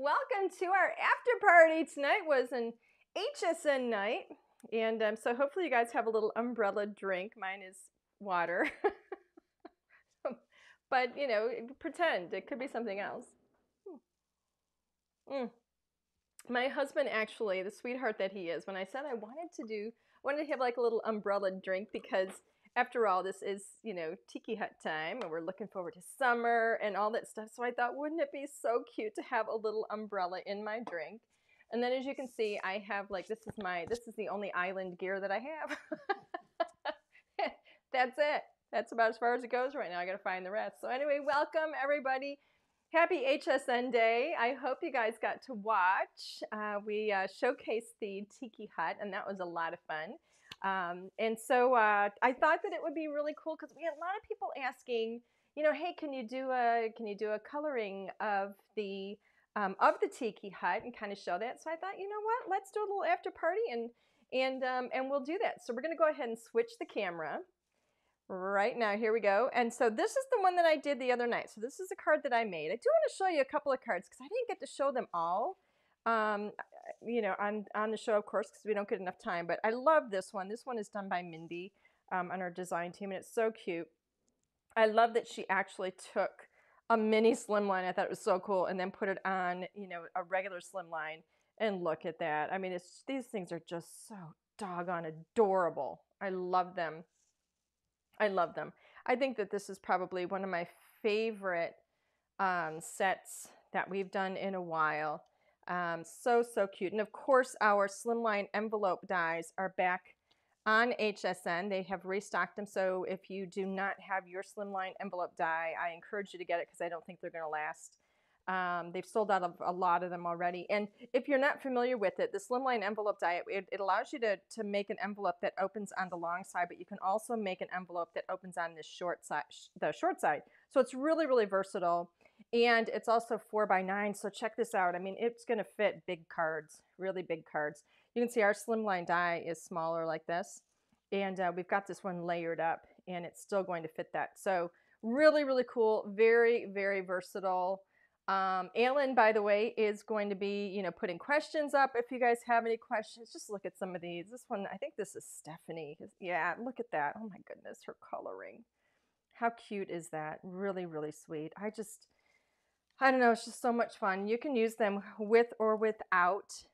Welcome to our after party. Tonight was an HSN night, and um, so hopefully you guys have a little umbrella drink. Mine is water, but you know, pretend it could be something else. Mm. My husband, actually, the sweetheart that he is, when I said I wanted to do, wanted to have like a little umbrella drink because after all, this is, you know, tiki hut time and we're looking forward to summer and all that stuff. So I thought, wouldn't it be so cute to have a little umbrella in my drink? And then as you can see, I have like, this is my, this is the only island gear that I have. That's it. That's about as far as it goes right now. I got to find the rest. So anyway, welcome everybody. Happy HSN Day. I hope you guys got to watch. Uh, we uh, showcased the Tiki Hut, and that was a lot of fun. Um, and so uh, I thought that it would be really cool because we had a lot of people asking, you know, hey, can you do a can you do a coloring of the um, of the Tiki Hut and kind of show that? So I thought, you know what, let's do a little after party and and um, and we'll do that. So we're going to go ahead and switch the camera right now. Here we go. And so this is the one that I did the other night. So this is a card that I made. I do want to show you a couple of cards because I didn't get to show them all. Um, you know, on, on the show, of course, because we don't get enough time. But I love this one. This one is done by Mindy um, on our design team, and it's so cute. I love that she actually took a mini slimline. I thought it was so cool, and then put it on, you know, a regular slimline. And look at that. I mean, it's these things are just so doggone adorable. I love them. I love them. I think that this is probably one of my favorite um, sets that we've done in a while. Um, so, so cute. And of course, our slimline envelope dies are back on HSN. They have restocked them. So if you do not have your slimline envelope die, I encourage you to get it because I don't think they're going to last. Um, they've sold out of a lot of them already. And if you're not familiar with it, the slimline envelope die, it, it allows you to, to make an envelope that opens on the long side, but you can also make an envelope that opens on the short side, the short side. So it's really, really versatile. And it's also four by nine. So check this out. I mean, it's going to fit big cards, really big cards. You can see our slimline die is smaller like this. And uh, we've got this one layered up and it's still going to fit that. So really, really cool. Very, very versatile. Um, Alan, by the way, is going to be, you know, putting questions up. If you guys have any questions, just look at some of these. This one, I think this is Stephanie. Yeah, look at that. Oh my goodness, her coloring. How cute is that? Really, really sweet. I just, I don't know, it's just so much fun. You can use them with or without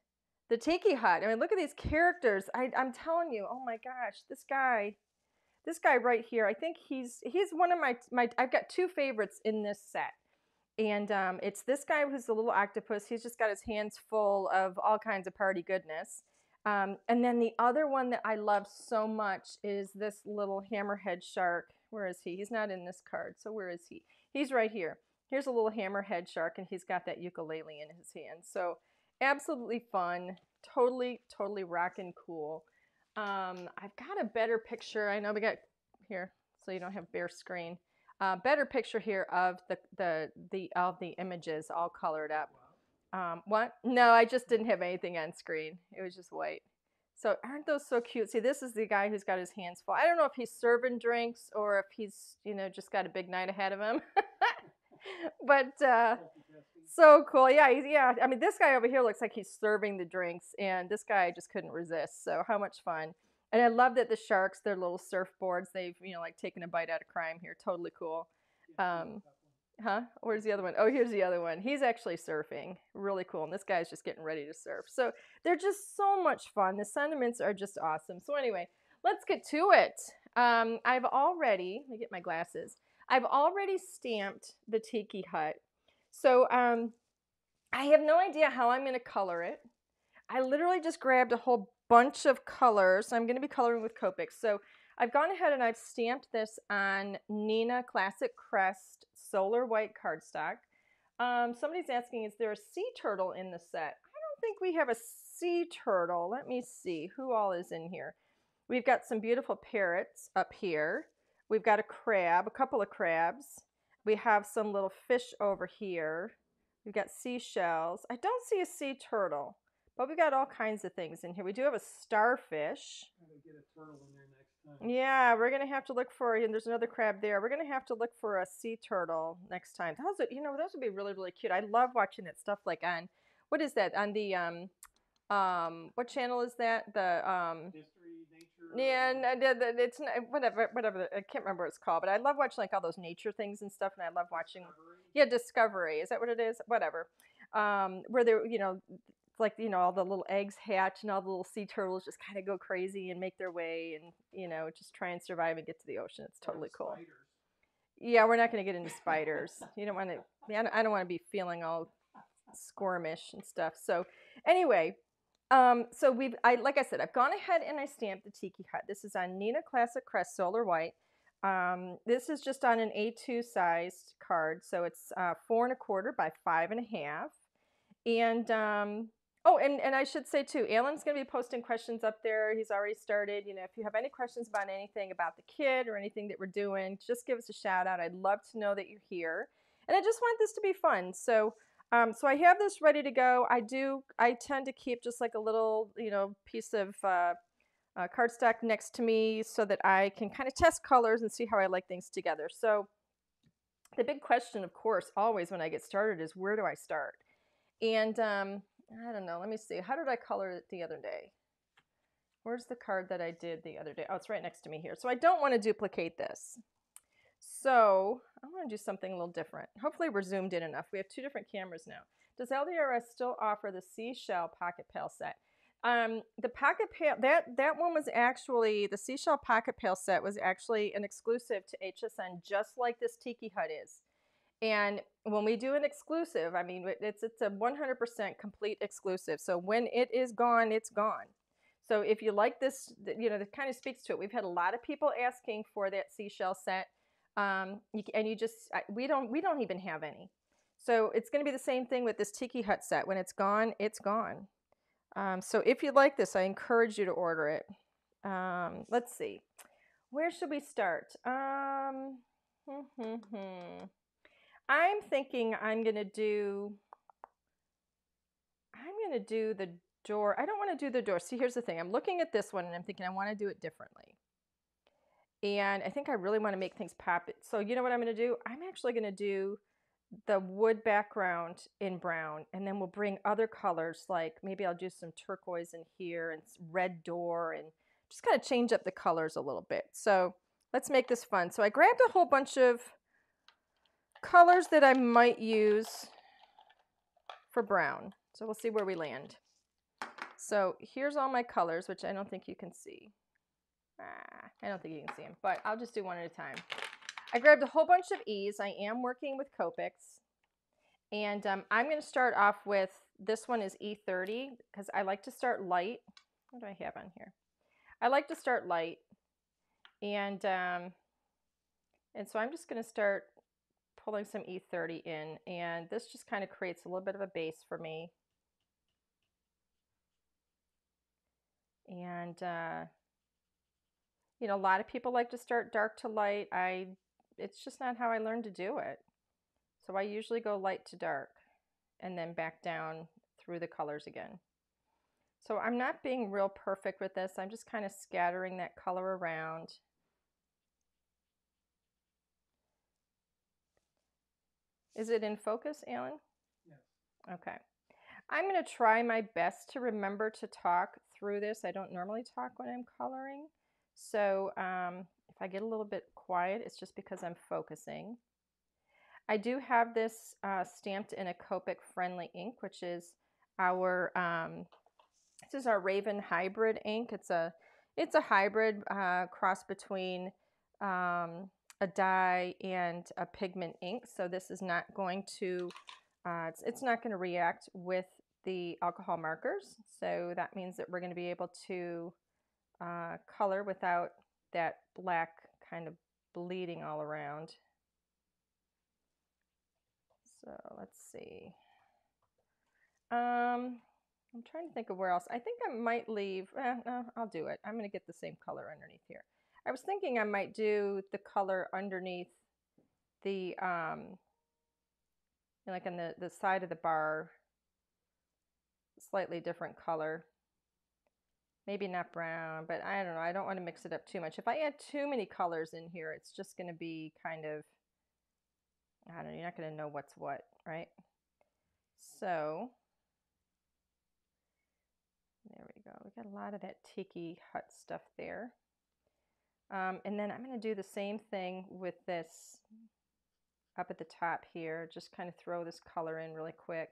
the Tiki Hut. I mean, look at these characters. I, I'm telling you, oh my gosh, this guy, this guy right here, I think he's he's one of my, my I've got two favorites in this set. And um, it's this guy who's a little octopus. He's just got his hands full of all kinds of party goodness. Um, and then the other one that I love so much is this little hammerhead shark. Where is he? He's not in this card. So where is he? He's right here. Here's a little hammerhead shark, and he's got that ukulele in his hand. So absolutely fun, totally, totally rockin' cool. Um, I've got a better picture. I know we got here, so you don't have bare screen. Uh, better picture here of the the the of the images all colored up. Um, what? No, I just didn't have anything on screen. It was just white. So aren't those so cute? See, this is the guy who's got his hands full. I don't know if he's serving drinks or if he's, you know, just got a big night ahead of him. but uh, so cool. Yeah, he's, yeah. I mean, this guy over here looks like he's serving the drinks, and this guy just couldn't resist. So how much fun! And I love that the sharks, their little surfboards, they've you know like taken a bite out of crime here. Totally cool. Um, huh? Where's the other one? Oh, here's the other one. He's actually surfing. Really cool. And this guy's just getting ready to surf. So they're just so much fun. The sentiments are just awesome. So anyway, let's get to it. Um, I've already, let me get my glasses. I've already stamped the Tiki Hut. So um, I have no idea how I'm going to color it. I literally just grabbed a whole bunch of colors. I'm going to be coloring with Copic. So I've gone ahead and I've stamped this on Neenah Classic Crest Solar White cardstock. Um, somebody's asking, is there a sea turtle in the set? I don't think we have a sea turtle. Let me see who all is in here. We've got some beautiful parrots up here. We've got a crab, a couple of crabs. We have some little fish over here. We've got seashells. I don't see a sea turtle, but we've got all kinds of things in here. We do have a starfish. get a turtle in there next Yeah, we're gonna have to look for, it. and there's another crab there. We're gonna have to look for a sea turtle next time. Those, are, you know, those would be really, really cute. I love watching that stuff. Like on, what is that on the um, um, what channel is that? The um, History. Yeah, and the- the- it's whatever, whatever. I can't remember what it's called, but I love watching like all those nature things and stuff, and I love watching. Discovery. Yeah, Discovery. Is that what it is? Whatever. Um, where they're, you know, like you know all the little eggs hatch and all the little sea turtles just kind of go crazy and make their way and you know just try and survive and get to the ocean. It's totally cool. spiders. Yeah, we're not going to get into spiders. You don't want to. I don't, I don't want to be feeling all squirmish and stuff. So anyway, um, so we've. I like I said, I've gone ahead and I stamped the tiki hut. This is on Neenah Classic Crest Solar White. Um, this is just on an A2 sized card, so it's uh, four and a quarter by five and a half. And um, oh, and, and I should say too, Alan's going to be posting questions up there. He's already started. You know, if you have any questions about anything about the kid or anything that we're doing, just give us a shout out. I'd love to know that you're here. And I just want this to be fun. So um, so I have this ready to go. I do. I tend to keep just like a little, you know, piece of uh, uh, cardstock next to me so that I can kind of test colors and see how I like things together. So the big question, of course, always when I get started is where do I start? And um, I don't know. Let me see. How did I color it the other day? Where's the card that I did the other day? Oh, it's right next to me here. So I don't want to duplicate this. So I want to do something a little different. Hopefully we're zoomed in enough. We have two different cameras now. Does LDRS still offer the Seashell Pocket Pal set? Um, the Pocket Pal, that, that one was actually, the Seashell Pocket Pal set was actually an exclusive to HSN, just like this Tiki Hut is. And when we do an exclusive, I mean, it's, it's a 100% complete exclusive. So when it is gone, it's gone. So if you like this, you know, that kind of speaks to it. We've had a lot of people asking for that seashell set, um, you, and you just we don't we don't even have any. So it's going to be the same thing with this Tiki Hut set. When it's gone, it's gone. Um, so if you like this, I encourage you to order it. Um, let's see, where should we start? Um, hmm, hmm, hmm. I'm thinking I'm going to do. I'm going to do the door. I don't want to do the door. See, here's the thing. I'm looking at this one and I'm thinking I want to do it differently. And I think I really want to make things pop. So you know what I'm going to do? I'm actually going to do the wood background in brown and then we'll bring other colors like maybe I'll do some turquoise in here and red door and just kind of change up the colors a little bit. So let's make this fun. So I grabbed a whole bunch of colors that I might use for brown. So we'll see where we land. So here's all my colors, which I don't think you can see. I don't think you can see them, but I'll just do one at a time. I grabbed a whole bunch of E's. I am working with Copics. And um, I'm going to start off with, this one is E30, because I like to start light. What do I have on here? I like to start light. And, um, and so I'm just going to start pulling some E30 in. And this just kind of creates a little bit of a base for me. and uh, you know a lot of people like to start dark to light i it's just not how i learned to do it so i usually go light to dark and then back down through the colors again so i'm not being real perfect with this i'm just kind of scattering that color around is it in focus alan Yes. okay I'm going to try my best to remember to talk through this. I don't normally talk when I'm coloring. So um, if I get a little bit quiet, it's just because I'm focusing. I do have this uh, stamped in a Copic friendly ink, which is our, um, this is our Raven hybrid ink. It's a, it's a hybrid uh, cross between um, a dye and a pigment ink. So this is not going to uh, it's, it's not going to react with the alcohol markers, so that means that we're going to be able to uh, color without that black kind of bleeding all around. So let's see. Um, I'm trying to think of where else. I think I might leave, eh, no, I'll do it. I'm going to get the same color underneath here. I was thinking I might do the color underneath the um, like on the, the side of the bar, slightly different color. Maybe not brown, but I don't know. I don't want to mix it up too much. If I add too many colors in here, it's just going to be kind of, I don't know, you're not going to know what's what, right? So, there we go. We got a lot of that tiki hut stuff there. Um, and then I'm going to do the same thing with this up at the top here. Just kind of throw this color in really quick.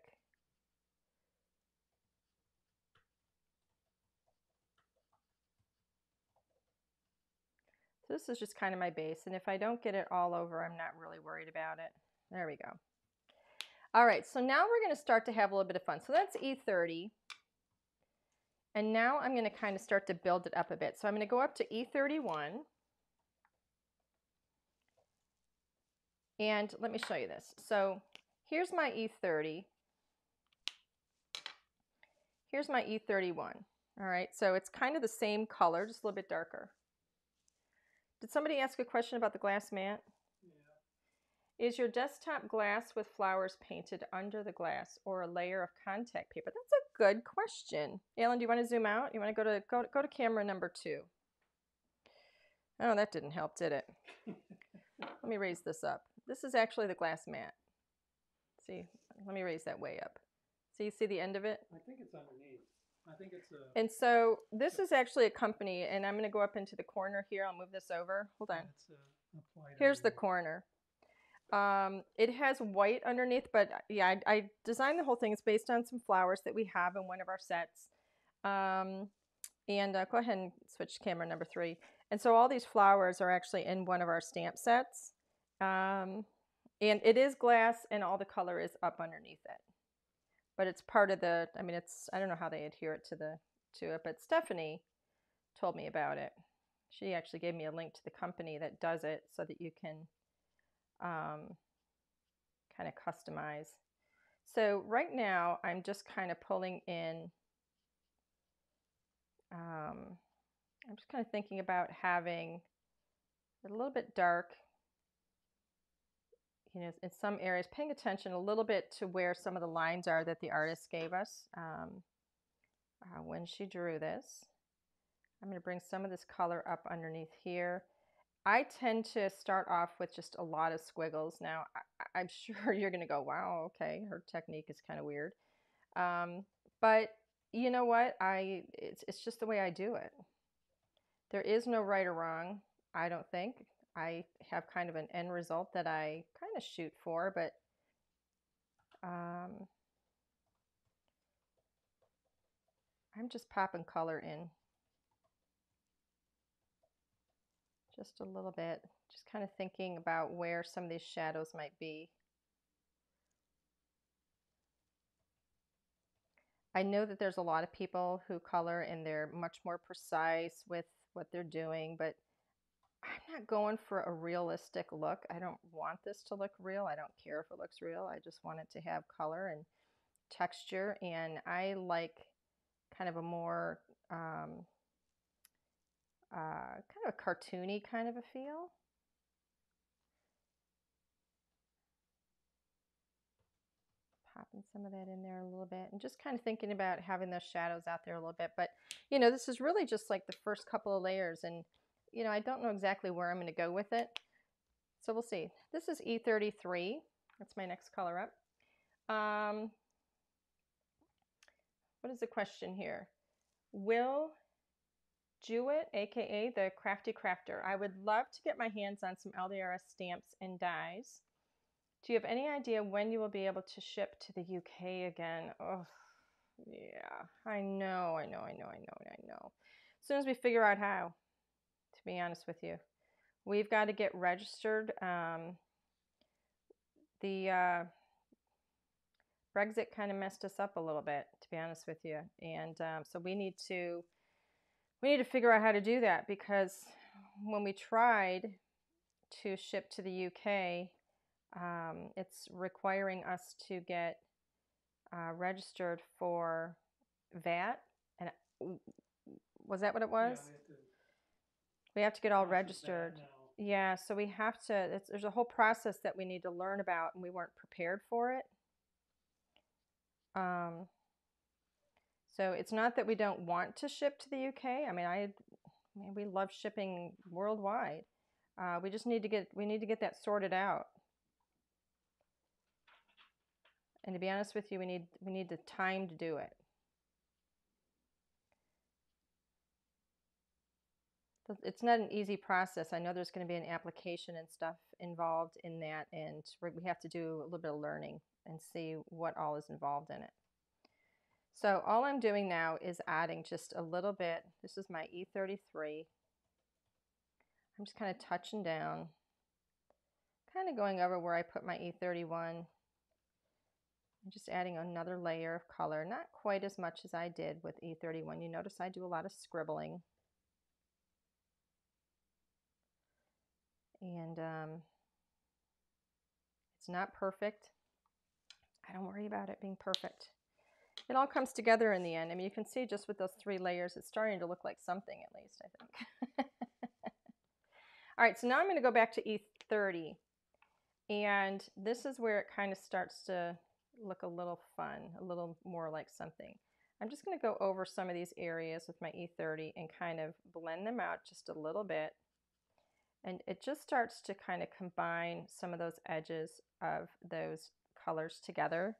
So this is just kind of my base. And if I don't get it all over, I'm not really worried about it. There we go. All right, so now we're going to start to have a little bit of fun. So that's E30. And now I'm going to kind of start to build it up a bit. So I'm going to go up to E31. And let me show you this. So here's my E30. Here's my E31. All right, so it's kind of the same color, just a little bit darker. Did somebody ask a question about the glass mat? Yeah. Is your desktop glass with flowers painted under the glass or a layer of contact paper? That's a good question. Alan, do you want to zoom out? You want to go to go, go to camera number two. Oh, that didn't help, did it? Let me raise this up. This is actually the glass mat. See, let me raise that way up. So you see the end of it? I think it's underneath. I think it's a. And so this is actually a company, and I'm going to go up into the corner here. I'll move this over. Hold on. Here's the corner. Um, it has white underneath, but yeah, I, I, designed the whole thing. It's based on some flowers that we have in one of our sets. Um, and uh, go ahead and switch to camera number three. And so all these flowers are actually in one of our stamp sets. Um, and it is glass and all the color is up underneath it. But it's part of the, I mean, it's, I don't know how they adhere it to the, to it, but Stephanie told me about it. She actually gave me a link to the company that does it so that you can um, kind of customize. So right now I'm just kind of pulling in, um, I'm just kind of thinking about having a little bit dark you know, in some areas, paying attention a little bit to where some of the lines are that the artist gave us um, uh, when she drew this. I'm going to bring some of this color up underneath here. I tend to start off with just a lot of squiggles. Now, I, am sure you're going to go, wow, okay, her technique is kind of weird. Um, but you know what? I it's, it's just the way I do it. There is no right or wrong, I don't think. I have kind of an end result that I kind of shoot for, but um, I'm just popping color in just a little bit, just kind of thinking about where some of these shadows might be. I know that there's a lot of people who color and they're much more precise with what they're doing, but I'm not going for a realistic look. I don't want this to look real. I don't care if it looks real. I just want it to have color and texture. And I like kind of a more um, uh, kind of a cartoony kind of a feel. Popping some of that in there a little bit and just kind of thinking about having those shadows out there a little bit. But, you know, this is really just like the first couple of layers and you know, I don't know exactly where I'm going to go with it. So we'll see. This is E33. That's my next color up. Um, what is the question here? Will Jewett, aka the Crafty Crafter. I would love to get my hands on some LDRS stamps and dies. Do you have any idea when you will be able to ship to the UK again? Oh, yeah, I know, I know, I know, I know, I know. As soon as we figure out how to be honest with you. We've got to get registered. Um, the uh, Brexit kind of messed us up a little bit, to be honest with you, and um, so we need to we need to figure out how to do that because when we tried to ship to the UK, um, it's requiring us to get uh, registered for VAT. And was that what it was? Yeah, we have to get all registered. Yeah, so we have to, there's a whole process that we need to learn about, and we weren't prepared for it. Um, So it's not that we don't want to ship to the UK. I mean, I, I mean, we love shipping worldwide. Uh, we just need to get we need to get that sorted out. And to be honest with you, we need we need the time to do it. It's not an easy process. I know there's going to be an application and stuff involved in that, and we have to do a little bit of learning and see what all is involved in it. So all I'm doing now is adding just a little bit. This is my E33. I'm just kind of touching down, kind of going over where I put my E31. I'm just adding another layer of color, not quite as much as I did with E31. You notice I do a lot of scribbling. And um, it's not perfect. I don't worry about it being perfect. It all comes together in the end. I mean, you can see just with those three layers, it's starting to look like something at least, I think. all right, so now I'm going to go back to E30. And this is where it kind of starts to look a little fun, a little more like something. I'm just going to go over some of these areas with my E30 and kind of blend them out just a little bit. And it just starts to kind of combine some of those edges of those colors together.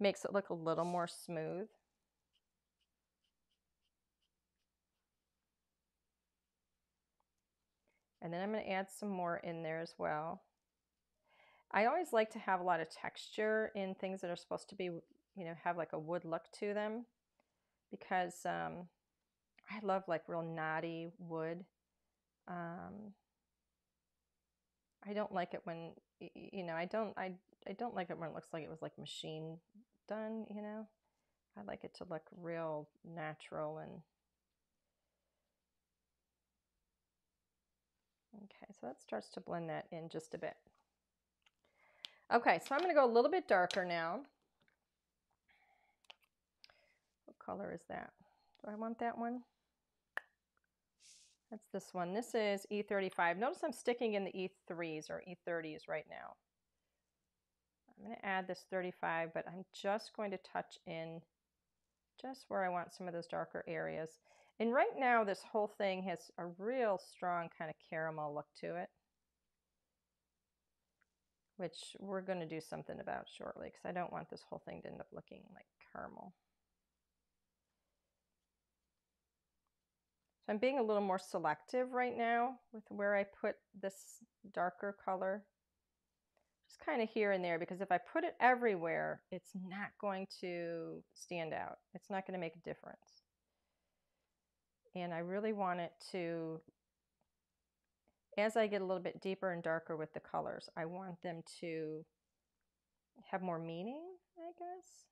Makes it look a little more smooth. And then I'm going to add some more in there as well. I always like to have a lot of texture in things that are supposed to be, you know, have like a wood look to them because um, I love like real knotty wood. Um, I don't like it when, you know, I don't, I, I don't like it when it looks like it was like machine done, you know. I like it to look real natural and Okay, so that starts to blend that in just a bit. Okay, so I'm going to go a little bit darker now. What color is that? Do I want that one? That's this one. This is E35. Notice I'm sticking in the E3s or E30s right now. I'm going to add this 35, but I'm just going to touch in just where I want some of those darker areas. And right now, this whole thing has a real strong kind of caramel look to it which we're going to do something about shortly because I don't want this whole thing to end up looking like caramel. So I'm being a little more selective right now with where I put this darker color. Just kind of here and there because if I put it everywhere, it's not going to stand out. It's not going to make a difference. And I really want it to as I get a little bit deeper and darker with the colors, I want them to have more meaning, I guess.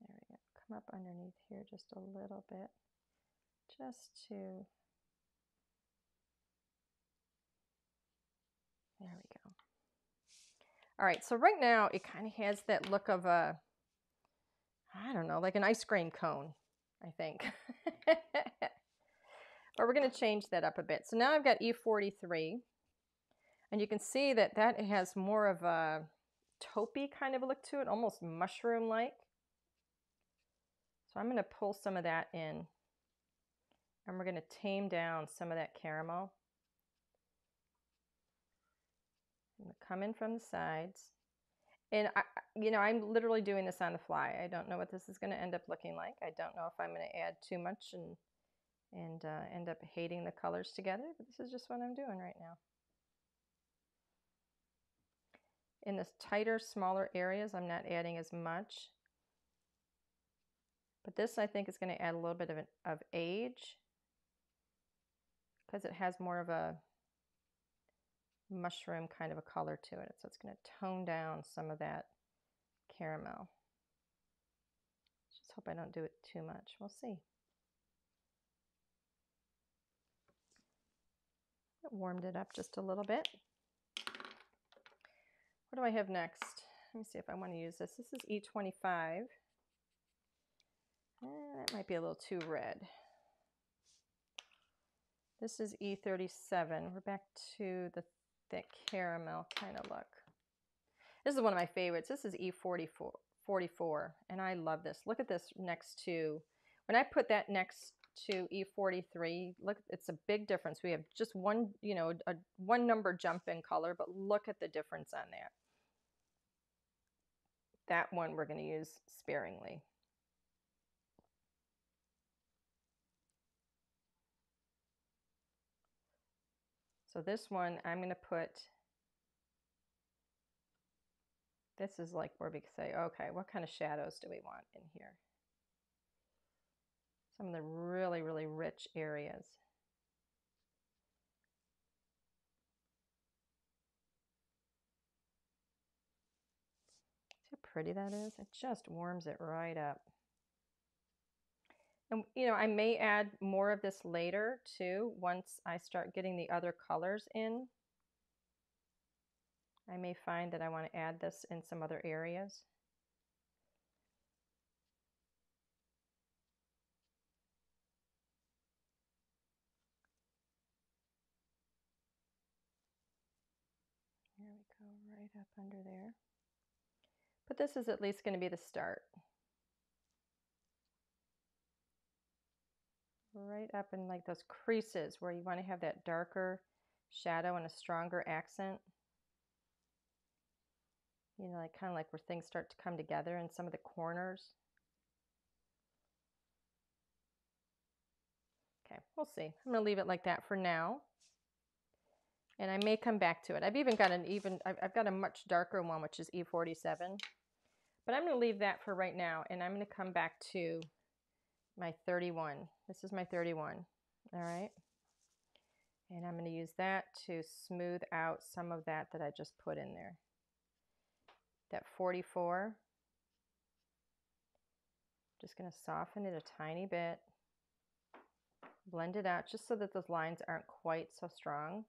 There we go. Come up underneath here just a little bit, just to, there we go. All right, so right now it kind of has that look of a, I don't know, like an ice cream cone, I think. but we're going to change that up a bit. So now I've got E43. And you can see that that has more of a taupey kind of a look to it, almost mushroom-like. So I'm going to pull some of that in. And we're going to tame down some of that caramel. I'm going to come in from the sides. And I, you know, I'm literally doing this on the fly. I don't know what this is going to end up looking like. I don't know if I'm going to add too much and and uh, end up hating the colors together. But this is just what I'm doing right now. In the tighter, smaller areas, I'm not adding as much. But this, I think, is going to add a little bit of, an, of age because it has more of a mushroom kind of a color to it. So it's going to tone down some of that caramel. Just hope I don't do it too much. We'll see. It warmed it up just a little bit. What do I have next? Let me see if I want to use this. This is E25. Eh, that might be a little too red. This is E37. We're back to the that caramel kind of look. This is one of my favorites. This is E44, 44, and I love this. Look at this next to, when I put that next to E43, look, it's a big difference. We have just one, you know, a one number jump in color, but look at the difference on that. That one we're going to use sparingly. So this one, I'm going to put, this is like where we can say, okay, what kind of shadows do we want in here? Some of the really, really rich areas. See how pretty that is? It just warms it right up. And, you know, I may add more of this later too, once I start getting the other colors in. I may find that I want to add this in some other areas. There we go, right up under there. But this is at least going to be the start. Right up in like those creases where you want to have that darker shadow and a stronger accent. You know, like kind of like where things start to come together in some of the corners. Okay, we'll see. I'm going to leave it like that for now. And I may come back to it. I've even got an even, I've, I've got a much darker one, which is E47. But I'm going to leave that for right now. And I'm going to come back to my 31. This is my 31, all right? And I'm going to use that to smooth out some of that that I just put in there. That 44. Just going to soften it a tiny bit. Blend it out just so that those lines aren't quite so strong.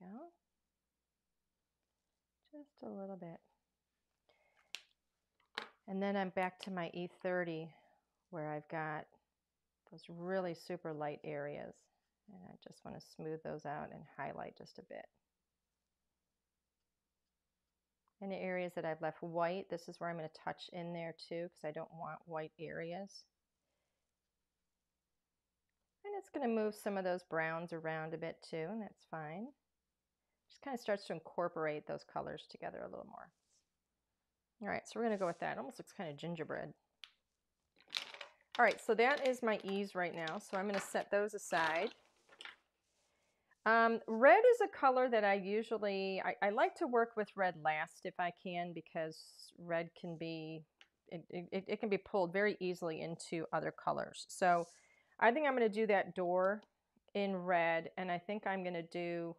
Go. Just a little bit. And then I'm back to my E30 where I've got those really super light areas. And I just want to smooth those out and highlight just a bit. Any areas that I've left white, this is where I'm going to touch in there too because I don't want white areas. And it's going to move some of those browns around a bit too, and that's fine. Just kind of starts to incorporate those colors together a little more. All right, so we're going to go with that. It almost looks kind of gingerbread. All right, so that is my E's right now. So I'm going to set those aside. Um, red is a color that I usually, I, I, like to work with red last if I can because red can be, it, it, it can be pulled very easily into other colors. So I think I'm going to do that door in red and I think I'm going to do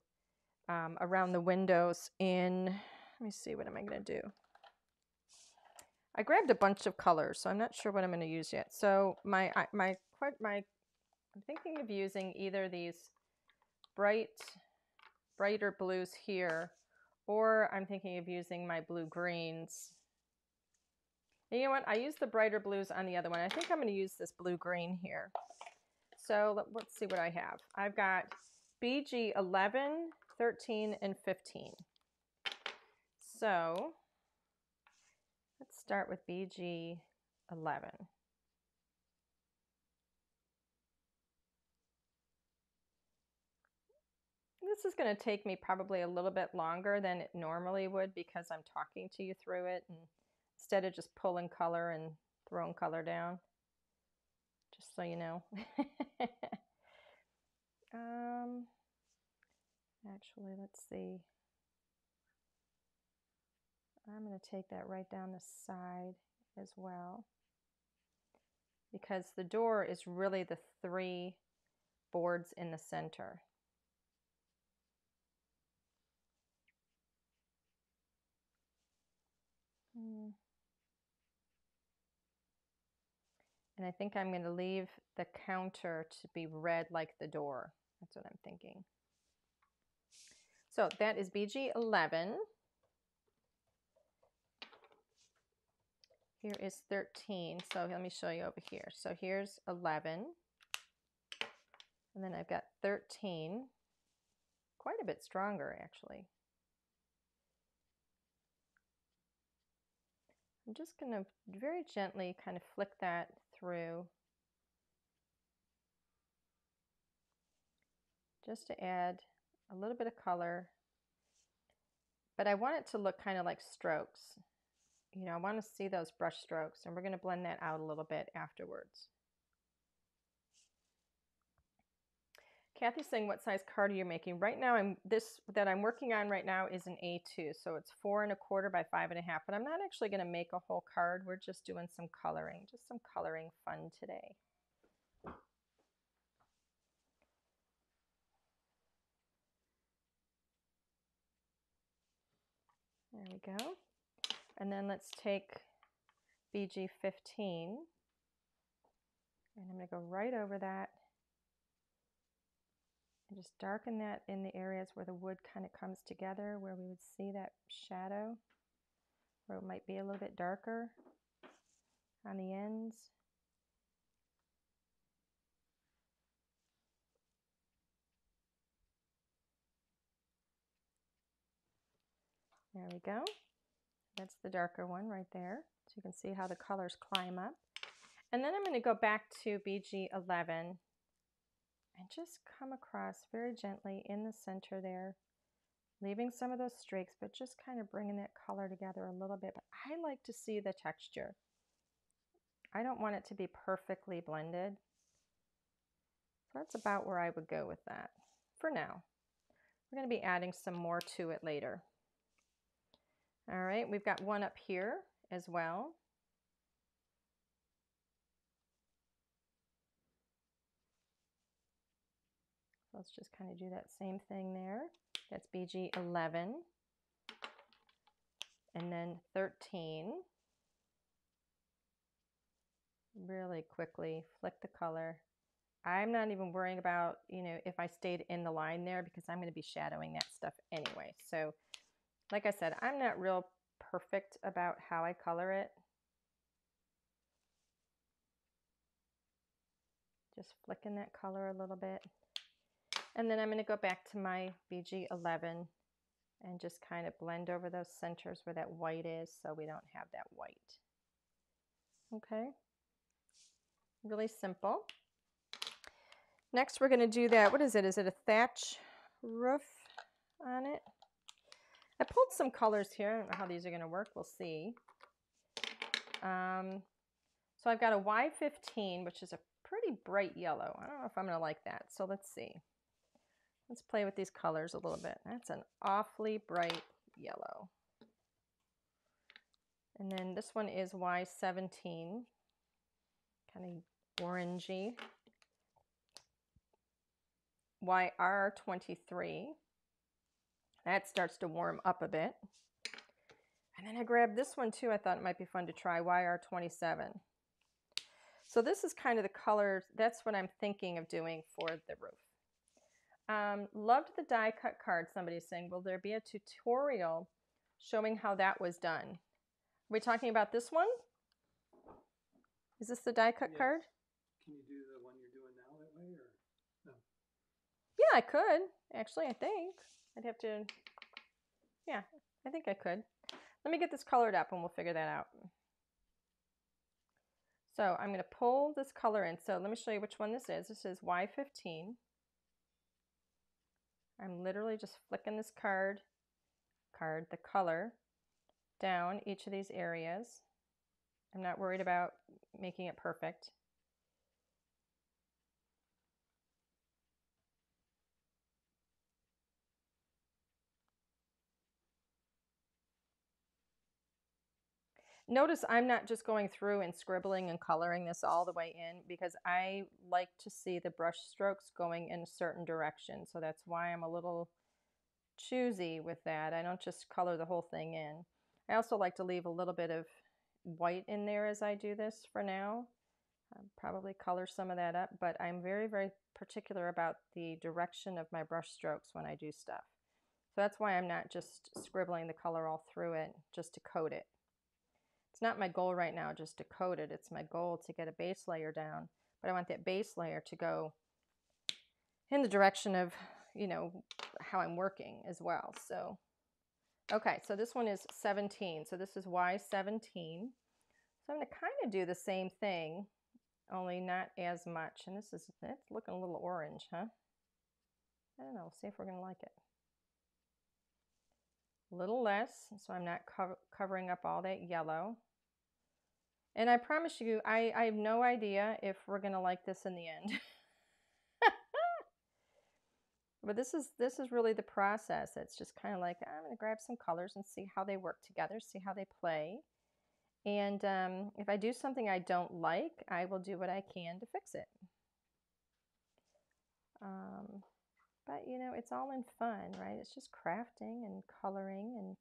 um, around the windows in, let me see, what am I going to do? I grabbed a bunch of colors, so I'm not sure what I'm going to use yet. So my, my, my, I'm thinking of using either these bright, brighter blues here, or I'm thinking of using my blue greens. And you know what? I used the brighter blues on the other one. I think I'm going to use this blue green here. So let, us see what I have. I've got BG 11, 13, and 15. So let's start with BG 11. This is going to take me probably a little bit longer than it normally would because I'm talking to you through it and instead of just pulling color and throwing color down just so you know. um, actually, let's see. I'm going to take that right down the side as well because the door is really the three boards in the center. Hmm. And I think I'm going to leave the counter to be red like the door. That's what I'm thinking. So that is BG11. Here is 13. So let me show you over here. So here's 11. And then I've got 13. Quite a bit stronger, actually. I'm just going to very gently kind of flick that through just to add a little bit of color. But I want it to look kind of like strokes. You know, I want to see those brush strokes, and we're going to blend that out a little bit afterwards. Kathy's saying what size card are you making? Right now, I'm this that I'm working on right now is an A2, so it's four and a quarter by five and a half. But I'm not actually going to make a whole card. We're just doing some coloring, just some coloring fun today. There we go. And then let's take BG15 and I'm going to go right over that and just darken that in the areas where the wood kind of comes together, where we would see that shadow, where it might be a little bit darker on the ends. There we go. That's the darker one right there. So you can see how the colors climb up. And then I'm going to go back to BG11 and just come across very gently in the center there, leaving some of those streaks, but just kind of bringing that color together a little bit. But I like to see the texture. I don't want it to be perfectly blended. So that's about where I would go with that for now. We're going to be adding some more to it later. All right, we've got one up here as well. Let's just kind of do that same thing there. That's BG 11. And then 13. Really quickly flick the color. I'm not even worrying about, you know, if I stayed in the line there because I'm going to be shadowing that stuff anyway. So like I said, I'm not real perfect about how I color it. Just flicking that color a little bit. And then I'm going to go back to my BG11 and just kind of blend over those centers where that white is so we don't have that white. Okay, really simple. Next we're going to do that, what is it? Is it a thatch roof on it? I pulled some colors here. I don't know how these are going to work. We'll see. Um, so I've got a Y15, which is a pretty bright yellow. I don't know if I'm going to like that. So let's see. Let's play with these colors a little bit. That's an awfully bright yellow. And then this one is Y17, kind of orangey. YR23, that starts to warm up a bit. And then I grabbed this one too. I thought it might be fun to try, YR27. So this is kind of the color, that's what I'm thinking of doing for the roof. Um, loved the die cut card, somebody's saying. Will there be a tutorial showing how that was done? Are we talking about this one? Is this the die cut yes. card? Can you do the one you're doing now that way or no? Yeah, I could. Actually, I think. I'd have to, yeah, I think I could. Let me get this colored up and we'll figure that out. So I'm going to pull this color in. So let me show you which one this is. This is Y15. I'm literally just flicking this card, card, the color, down each of these areas. I'm not worried about making it perfect. Notice I'm not just going through and scribbling and coloring this all the way in because I like to see the brush strokes going in a certain direction. So that's why I'm a little choosy with that. I don't just color the whole thing in. I also like to leave a little bit of white in there as I do this for now. I'll probably color some of that up, but I'm very, very particular about the direction of my brush strokes when I do stuff. So that's why I'm not just scribbling the color all through it just to coat it. It's not my goal right now just to coat it. It's my goal to get a base layer down. But I want that base layer to go in the direction of, you know, how I'm working as well. So, okay, so this one is 17. So this is Y17. So I'm going to kind of do the same thing, only not as much. And this is, it's looking a little orange, huh? I don't know. See if we're going to like it. A little less, so I'm not co covering up all that yellow. And I promise you, I, I have no idea if we're going to like this in the end. but this is this is really the process. It's just kind of like I'm going to grab some colors and see how they work together, see how they play. And um, if I do something I don't like, I will do what I can to fix it. Um, but you know, it's all in fun, right? It's just crafting and coloring and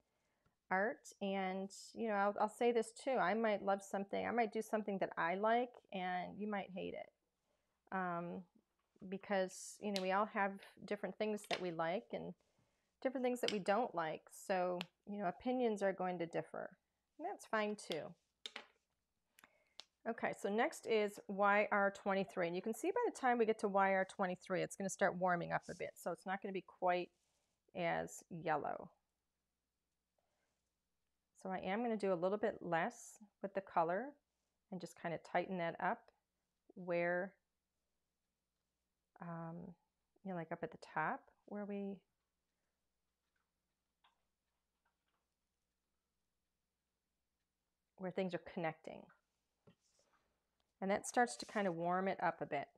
art. And you know, I'll, I'll say this too I might love something, I might do something that I like, and you might hate it. Um, because you know, we all have different things that we like and different things that we don't like. So, you know, opinions are going to differ. And that's fine too. Okay, so next is YR23. And you can see by the time we get to YR23, it's going to start warming up a bit. So it's not going to be quite as yellow. So I am going to do a little bit less with the color and just kind of tighten that up where, um, you know, like up at the top where we where things are connecting. And that starts to kind of warm it up a bit.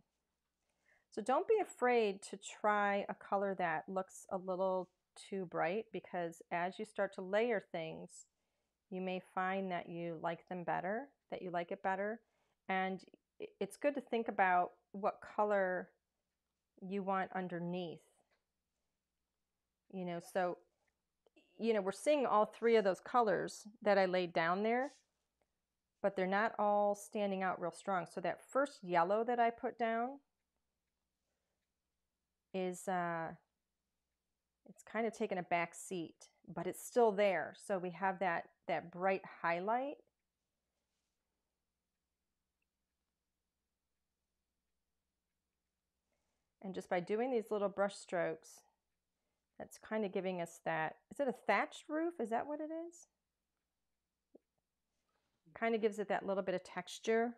So don't be afraid to try a color that looks a little too bright because as you start to layer things, you may find that you like them better, that you like it better. And it's good to think about what color you want underneath. You know, so, you know, we're seeing all three of those colors that I laid down there but they're not all standing out real strong. So that first yellow that I put down is, uh, it's kind of taken a back seat, but it's still there. So we have that, that bright highlight. And just by doing these little brush strokes, that's kind of giving us that. Is it a thatched roof? Is that what it is? kind of gives it that little bit of texture.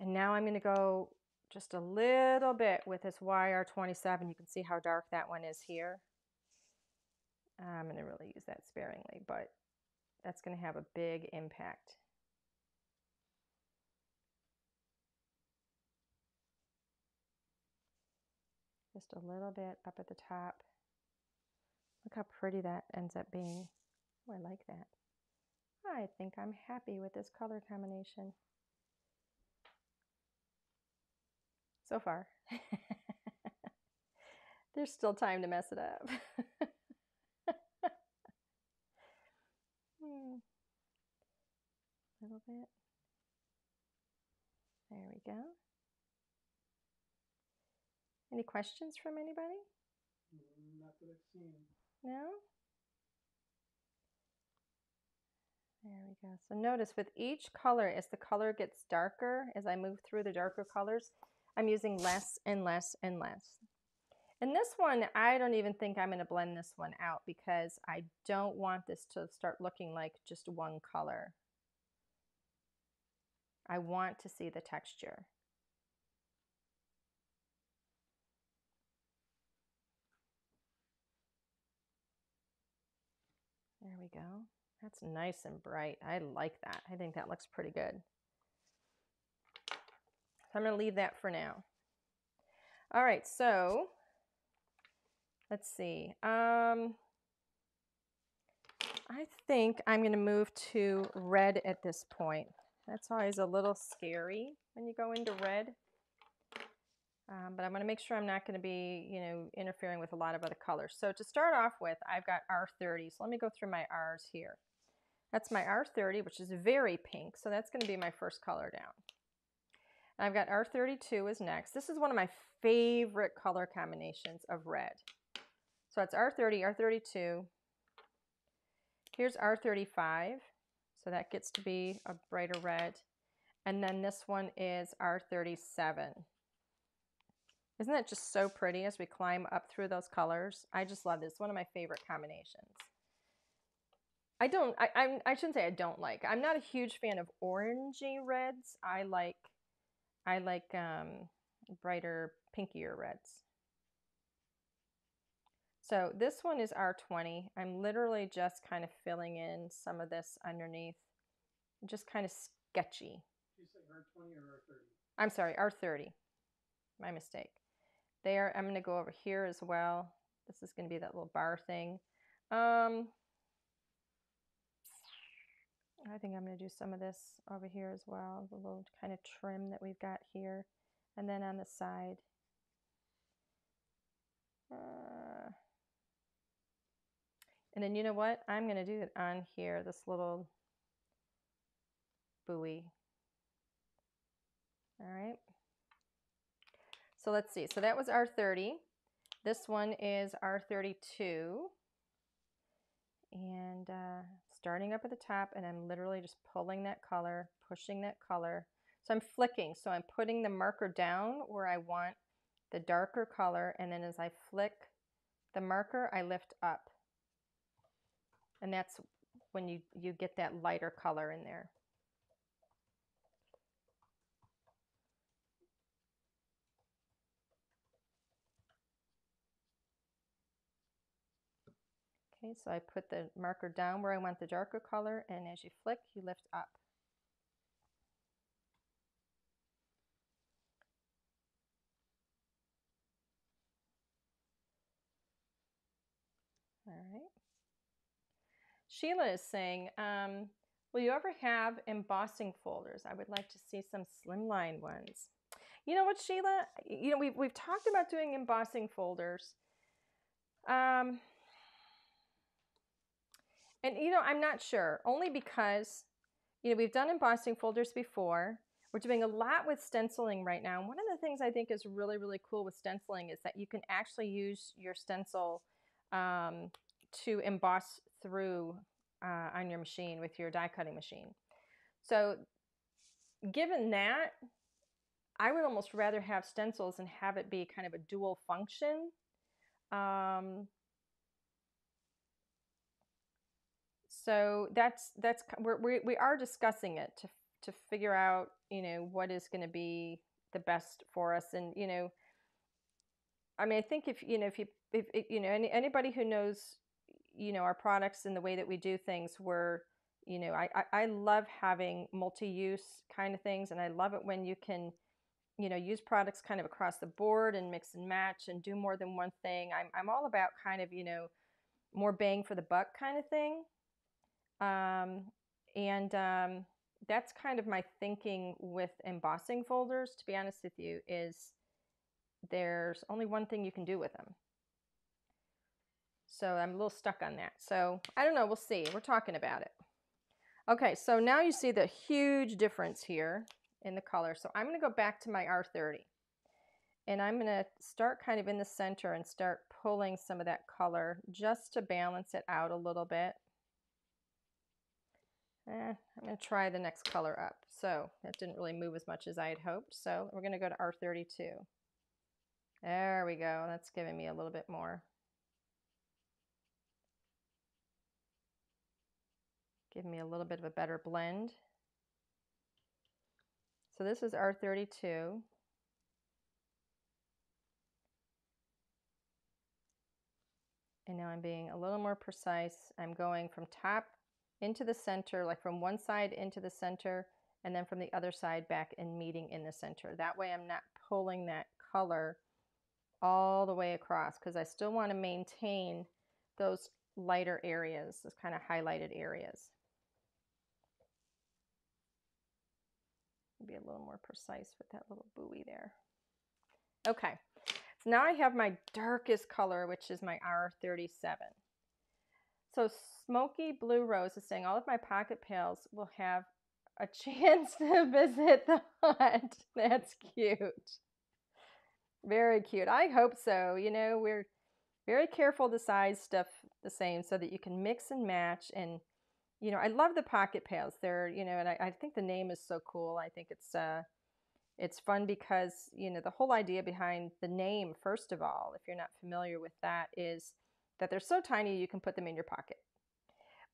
And now I'm going to go just a little bit with this YR27. You can see how dark that one is here. I'm going to really use that sparingly, but that's going to have a big impact. Just a little bit up at the top. Look how pretty that ends up being. Oh, I like that. I think I'm happy with this color combination. So far. There's still time to mess it up. hmm. A little bit. There we go. Any questions from anybody? Not that I've seen. No? There we go. So notice with each color, as the color gets darker, as I move through the darker colors, I'm using less and less and less. And this one, I don't even think I'm going to blend this one out because I don't want this to start looking like just one color. I want to see the texture. There we go. That's nice and bright. I like that. I think that looks pretty good. I'm going to leave that for now. All right, so let's see. Um, I think I'm going to move to red at this point. That's always a little scary when you go into red. Um, but I'm going to make sure I'm not going to be, you know, interfering with a lot of other colors. So to start off with, I've got R30. So let me go through my R's here. That's my R30, which is very pink. So that's going to be my first color down. I've got R32 is next. This is one of my favorite color combinations of red. So it's R30, R32. Here's R35. So that gets to be a brighter red. And then this one is R37. Isn't that just so pretty as we climb up through those colors? I just love this. One of my favorite combinations. I don't, I, I'm, I shouldn't say I don't like. I'm not a huge fan of orangey reds. I like, I like um, brighter, pinkier reds. So this one is R20. I'm literally just kind of filling in some of this underneath. Just kind of sketchy. Did you say R20 or R30? I'm sorry, R30. My mistake. There, I'm going to go over here as well. This is going to be that little bar thing. Um, I think I'm going to do some of this over here as well, the little kind of trim that we've got here. And then on the side. Uh, and then you know what? I'm going to do it on here, this little buoy. All right. So let's see. So that was R30. This one is R32. And uh, starting up at the top, and I'm literally just pulling that color, pushing that color. So I'm flicking. So I'm putting the marker down where I want the darker color, and then as I flick the marker, I lift up. And that's when you, you get that lighter color in there. Okay, so I put the marker down where I want the darker color, and as you flick, you lift up. All right. Sheila is saying, um, will you ever have embossing folders? I would like to see some slimline ones. You know what, Sheila? You know, we've, we've talked about doing embossing folders. Um, and, you know, I'm not sure, only because, you know, we've done embossing folders before. We're doing a lot with stenciling right now. And one of the things I think is really, really cool with stenciling is that you can actually use your stencil um, to emboss through uh, on your machine with your die cutting machine. So given that, I would almost rather have stencils and have it be kind of a dual function. Um, so that's that's we're, we we are discussing it to to figure out you know what is going to be the best for us and you know I mean I think if you know if you if, you know any, anybody who knows you know our products and the way that we do things we're you know I, I, love having multi-use kind of things and I love it when you can you know use products kind of across the board and mix and match and do more than one thing. I'm, I'm all about kind of you know more bang for the buck kind of thing. Um, and um, that's kind of my thinking with embossing folders to be honest with you is there's only one thing you can do with them so I'm a little stuck on that. So I don't know. We'll see. We're talking about it. Okay, so now you see the huge difference here in the color. So I'm going to go back to my R30. And I'm going to start kind of in the center and start pulling some of that color just to balance it out a little bit. Eh, I'm going to try the next color up. So that didn't really move as much as I had hoped. So we're going to go to R32. There we go. That's giving me a little bit more. Give me a little bit of a better blend. So this is R32. And now I'm being a little more precise. I'm going from top into the center, like from one side into the center, and then from the other side back and meeting in the center. That way I'm not pulling that color all the way across because I still want to maintain those lighter areas, those kind of highlighted areas. Be a little more precise with that little buoy there. Okay, so now I have my darkest color, which is my R37. So Smoky Blue Rose is saying all of my Pocket Pals will have a chance to visit the hunt. That's cute. Very cute. I hope so. You know, we're very careful to size stuff the same so that you can mix and match and you know i love the Pocket Pals they're you know and i, I think the name is so cool i think it's uh it's fun because you know the whole idea behind the name first of all if you're not familiar with that is that they're so tiny you can put them in your pocket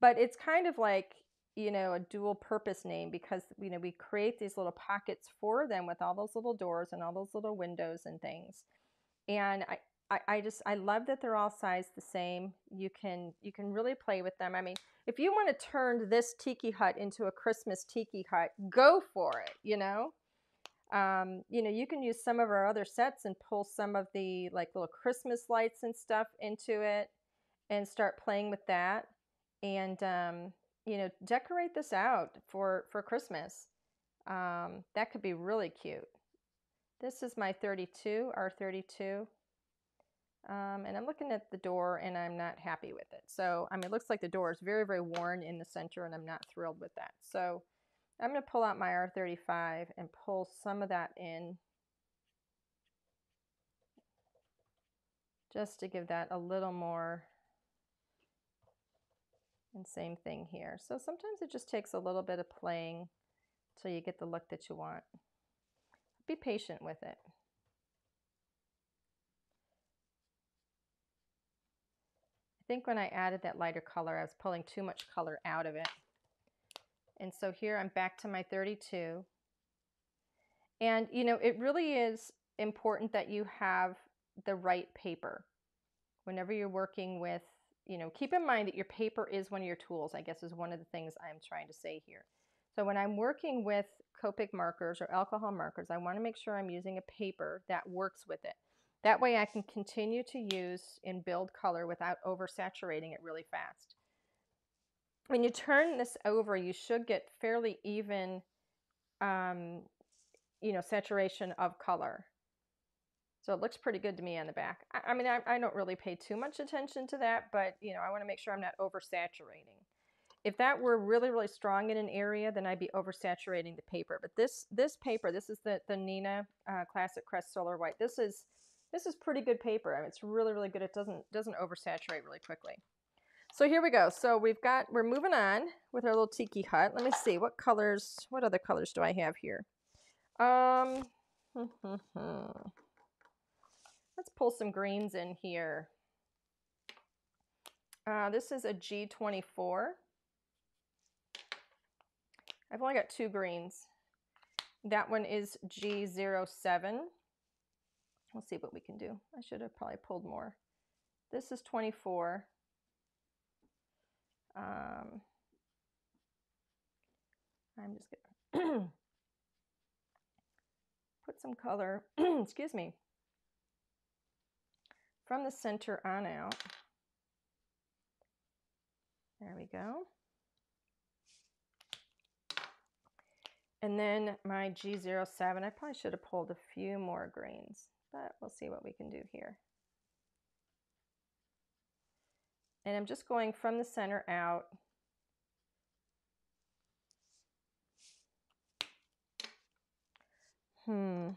but it's kind of like you know a dual purpose name because you know we create these little pockets for them with all those little doors and all those little windows and things and I, I, I just I love that they're all sized the same. You can you can really play with them. I mean, if you want to turn this tiki hut into a Christmas tiki hut, go for it. You know, um, you know you can use some of our other sets and pull some of the like little Christmas lights and stuff into it, and start playing with that, and um, you know decorate this out for for Christmas. Um, that could be really cute. This is my 32, R32. Um, and I'm looking at the door and I'm not happy with it. So, I mean, it looks like the door is very, very worn in the center and I'm not thrilled with that. So, I'm going to pull out my R35 and pull some of that in just to give that a little more. And same thing here. So sometimes it just takes a little bit of playing till you get the look that you want. Be patient with it. Think when I added that lighter color, I was pulling too much color out of it. And so here I'm back to my 32. And, you know, it really is important that you have the right paper. Whenever you're working with, you know, keep in mind that your paper is one of your tools, I guess is one of the things I'm trying to say here. So when I'm working with Copic markers or alcohol markers, I want to make sure I'm using a paper that works with it. That way I can continue to use and build color without oversaturating it really fast. When you turn this over, you should get fairly even, um, you know, saturation of color. So it looks pretty good to me on the back. I, I mean, I, I don't really pay too much attention to that, but, you know, I want to make sure I'm not oversaturating. If that were really, really strong in an area, then I'd be oversaturating the paper. But this this paper, this is the, the Neenah uh, Classic Crest Solar White. This is this is pretty good paper. I mean, it's really, really good. It doesn't, doesn't oversaturate really quickly. So here we go. So we've got, we're moving on with our little tiki hut. Let me see, what colors, what other colors do I have here? Um, let's pull some greens in here. Uh, this is a G24. I've only got two greens. That one is G07. We'll see what we can do. I should have probably pulled more. This is 24. Um, I'm just going to put some color, excuse me, from the center on out. There we go. And then my G07, I probably should have pulled a few more greens but we'll see what we can do here. And I'm just going from the center out. Hmm.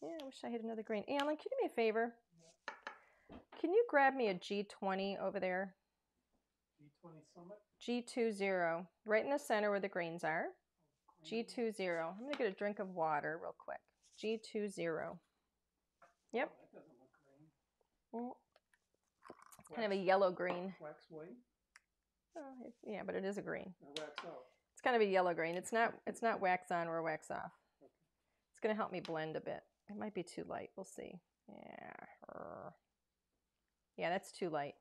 Yeah, I wish I had another green. Alan, can you do me a favor? Can you grab me a G20 over there? G20 Summit? G20, right in the center where the greens are. G20. I'm going to get a drink of water real quick. G20. Yep. Oh, that doesn't look green. It's kind of a yellow green. Wax white? Oh, yeah, but it is a green. Or wax off? It's kind of a yellow green. It's not it's not wax on or wax off. Okay. It's going to help me blend a bit. It might be too light. We'll see. Yeah. Yeah, that's too light.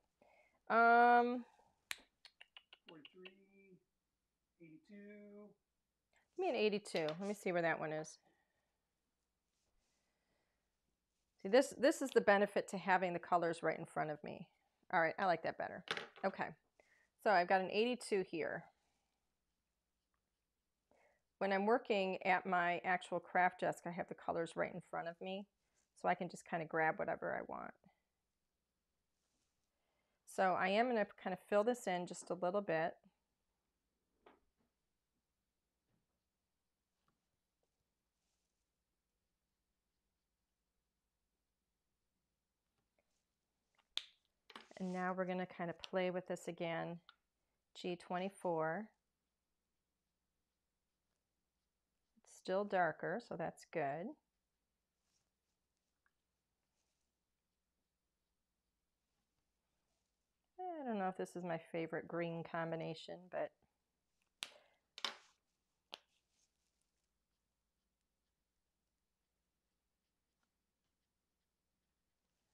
Um 43, 82. Give me an 82. Let me see where that one is. See, this, this is the benefit to having the colors right in front of me. All right, I like that better. Okay, so I've got an 82 here. When I'm working at my actual craft desk, I have the colors right in front of me, so I can just kind of grab whatever I want. So I am going to kind of fill this in just a little bit. And now we're going to kind of play with this again. G24. It's still darker, so that's good. I don't know if this is my favorite green combination, but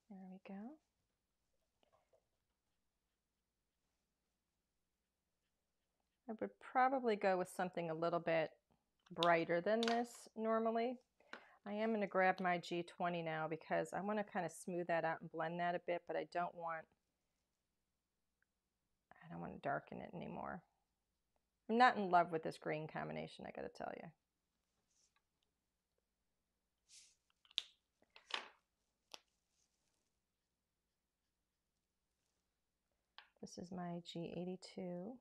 there we go. I would probably go with something a little bit brighter than this normally. I am going to grab my G20 now because I want to kind of smooth that out and blend that a bit, but I don't want I don't want to darken it anymore. I'm not in love with this green combination, I got to tell you. This is my G82.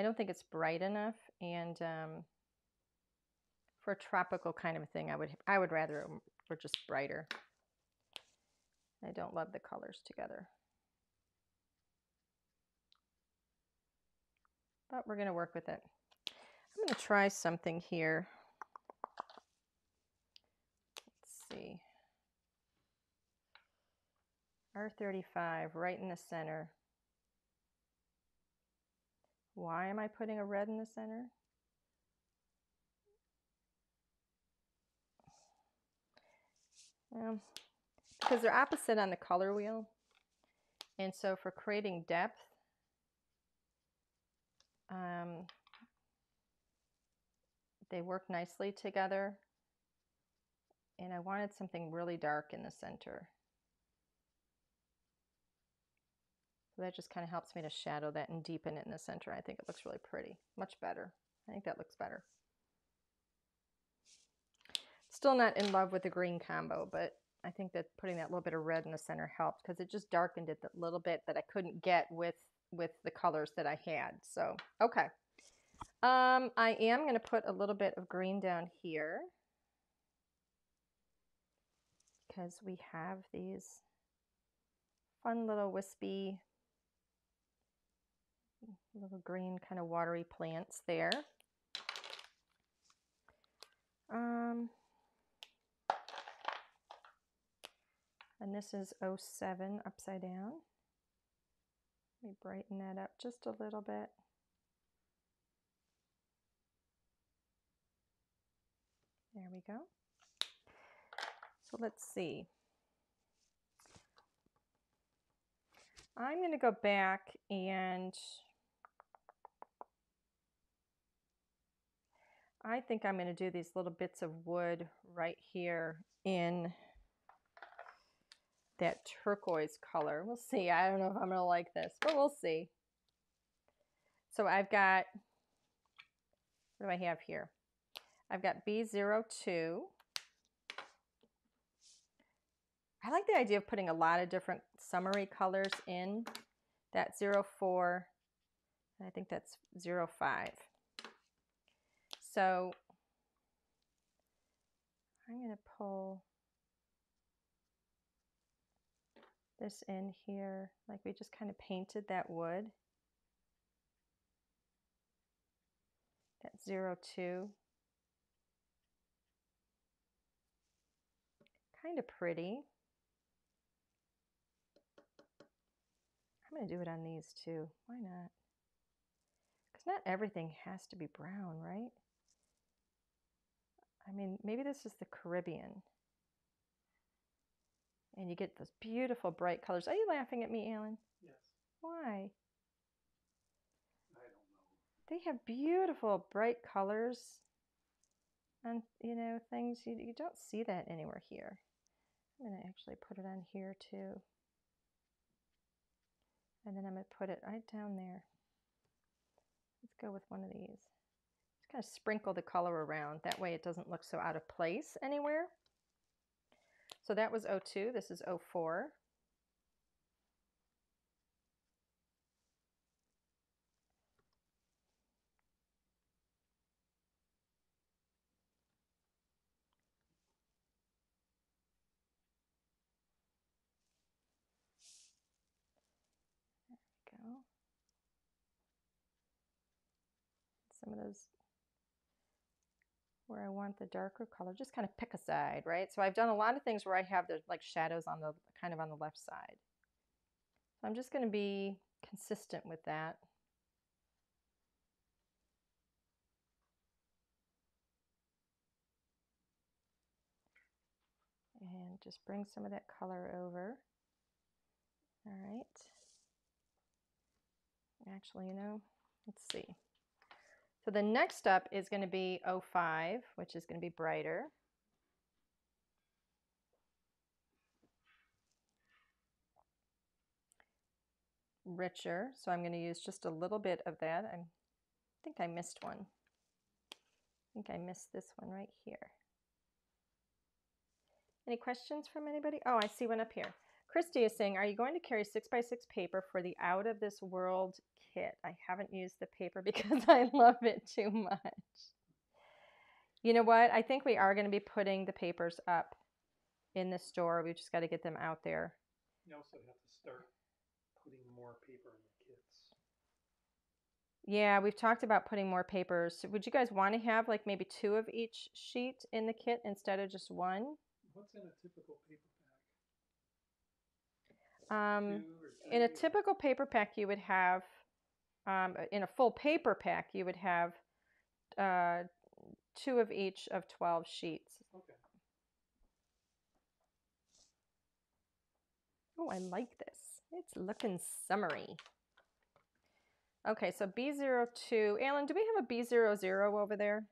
I don't think it's bright enough, and um, for a tropical kind of thing, I would I would rather were just brighter. I don't love the colors together. But we're going to work with it. I'm going to try something here. Let's see. R35 right in the center. Why am I putting a red in the center? Um, because they're opposite on the color wheel. And so for creating depth, um, they work nicely together. And I wanted something really dark in the center. So that just kind of helps me to shadow that and deepen it in the center. I think it looks really pretty, much better. I think that looks better. Still not in love with the green combo, but I think that putting that little bit of red in the center helped because it just darkened it a little bit that I couldn't get with with the colors that I had. So, okay. Um, I am going to put a little bit of green down here because we have these fun little wispy little green kind of watery plants there. Um, And this is 07 upside down. Let me brighten that up just a little bit. There we go. So let's see. I'm going to go back and I think I'm going to do these little bits of wood right here in that turquoise color. We'll see. I don't know if I'm going to like this, but we'll see. So I've got, what do I have here? I've got B02. I like the idea of putting a lot of different summery colors in. That 04, and I think that's 05. So I'm going to pull this in here, like we just kind of painted that wood. That zero two. Kind of pretty. I'm going to do it on these too. Why not? Because not everything has to be brown, right? I mean, maybe this is the Caribbean. And you get those beautiful bright colors. Are you laughing at me, Alan? Yes. Why? I don't know. They have beautiful bright colors and, you know, things. You, you don't see that anywhere here. I'm going to actually put it on here too. And then I'm going to put it right down there. Let's go with one of these kind of sprinkle the color around. That way it doesn't look so out of place anywhere. So that was 02. This is 04. There we go. Some of those where I want the darker color, just kind of pick a side, right? So I've done a lot of things where I have the like shadows on the kind of on the left side. So I'm just going to be consistent with that. And just bring some of that color over. All right. Actually, you know, let's see. So the next up is going to be 05, which is going to be brighter. Richer, so I'm going to use just a little bit of that. I think I missed one. I think I missed this one right here. Any questions from anybody? Oh, I see one up here. Christy is saying, are you going to carry 6 by 6 paper for the Out of This World kit? I haven't used the paper because I love it too much. You know what? I think we are going to be putting the papers up in the store. We've just got to get them out there. You also have to start putting more paper in the kits. Yeah, we've talked about putting more papers. Would you guys want to have like maybe two of each sheet in the kit instead of just one? What's in a typical paper pack? Um, in a typical paper pack, you would have, um, in a full paper pack, you would have uh, two of each of 12 sheets. Okay. Oh, I like this. It's looking summery. Okay, so B02. Alan, do we have a B00 over there?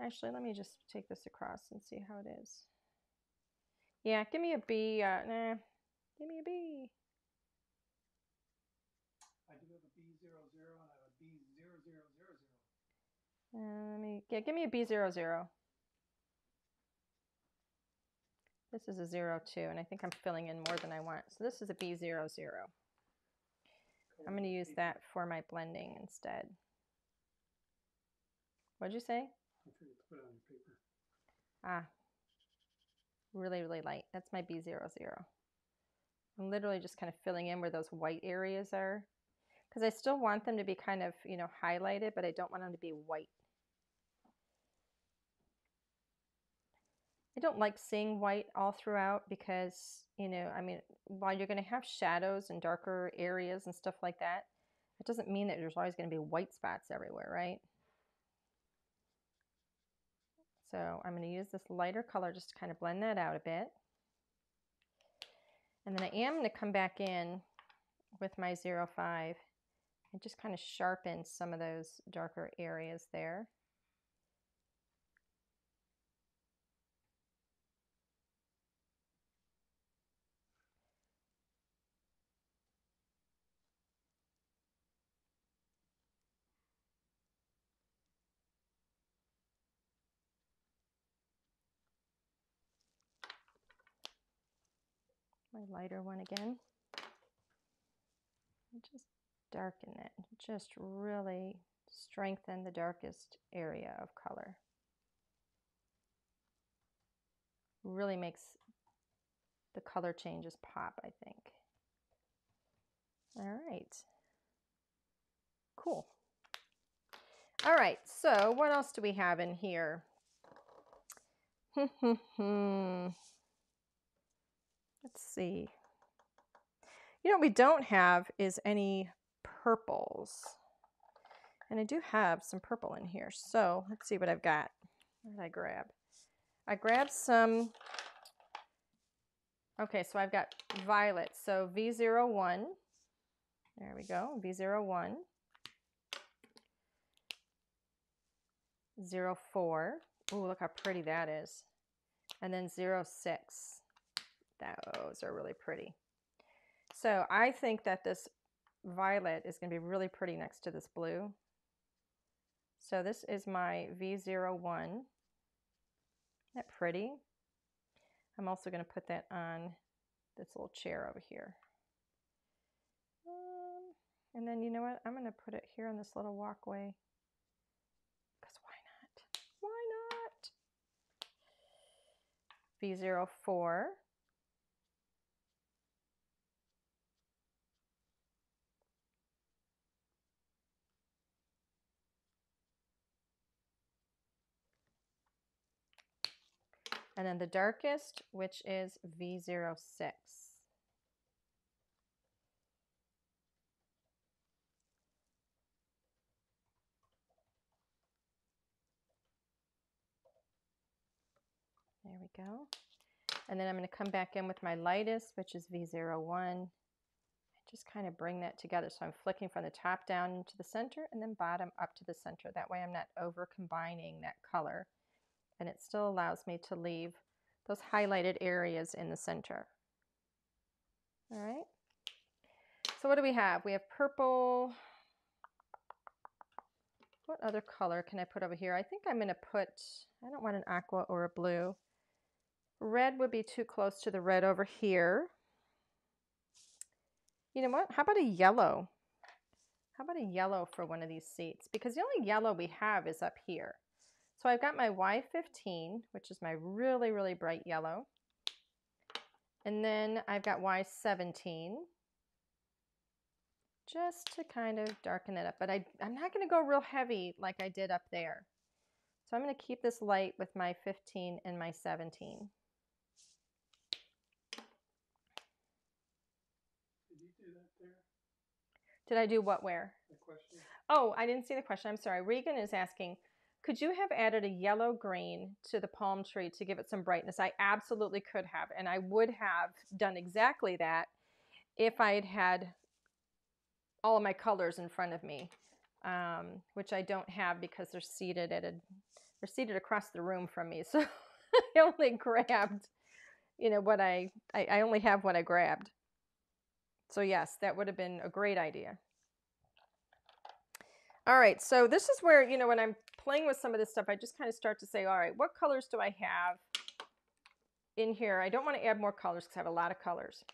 Actually, let me just take this across and see how it is. Yeah, give me a B. Uh, nah, give me a B. I do have a B zero zero and I have a B zero zero zero zero. Uh, let me, yeah, give me a B00. This is a 02, and I think I'm filling in more than I want. So this is a B00. I'm going to use that for my blending instead. What'd you say? I forget to put it on your paper. Ah, really, really light. That's my B00. I'm literally just kind of filling in where those white areas are. Because I still want them to be kind of, you know, highlighted, but I don't want them to be white. I don't like seeing white all throughout because, you know, I mean, while you're going to have shadows and darker areas and stuff like that, it doesn't mean that there's always going to be white spots everywhere, right? So I'm going to use this lighter color just to kind of blend that out a bit. And then I am going to come back in with my 05 and just kind of sharpen some of those darker areas there. Lighter one again. And just darken it, just really strengthen the darkest area of color. Really makes the color changes pop, I think. All right. Cool. All right, so what else do we have in here? Hmm, hmm, hmm. Let's see. You know what we don't have is any purples. And I do have some purple in here. So let's see what I've got. What did I grab? I grabbed some. Okay, so I've got violet. So V01. There we go. V01. 04. Ooh, look how pretty that is. And then 06. Those are really pretty. So I think that this violet is going to be really pretty next to this blue. So this is my V01. Isn't that pretty? I'm also going to put that on this little chair over here. Um, and then you know what? I'm going to put it here on this little walkway. Because why not? Why not? V04. And then the darkest, which is V06. There we go. And then I'm going to come back in with my lightest, which is V01. Just kind of bring that together. So I'm flicking from the top down into the center and then bottom up to the center. That way I'm not over combining that color. And it still allows me to leave those highlighted areas in the center. All right. So what do we have? We have purple. What other color can I put over here? I think I'm going to put, I don't want an aqua or a blue. Red would be too close to the red over here. You know what? How about a yellow? How about a yellow for one of these seats? Because the only yellow we have is up here. So I've got my Y15, which is my really, really bright yellow. And then I've got Y17, just to kind of darken it up. But I, I'm not going to go real heavy like I did up there. So I'm going to keep this light with my 15 and my 17. Did I do what where? The question. Oh, I didn't see the question. I'm sorry. Regan is asking, could you have added a yellow green to the palm tree to give it some brightness? I absolutely could have, and I would have done exactly that if I had had all of my colors in front of me, um, which I don't have because they're seated at a they're seated across the room from me. So I only grabbed, you know, what I, I I only have what I grabbed. So yes, that would have been a great idea. All right, so this is where, you know, when I'm playing with some of this stuff, I just kind of start to say, all right, what colors do I have in here? I don't want to add more colors because I have a lot of colors.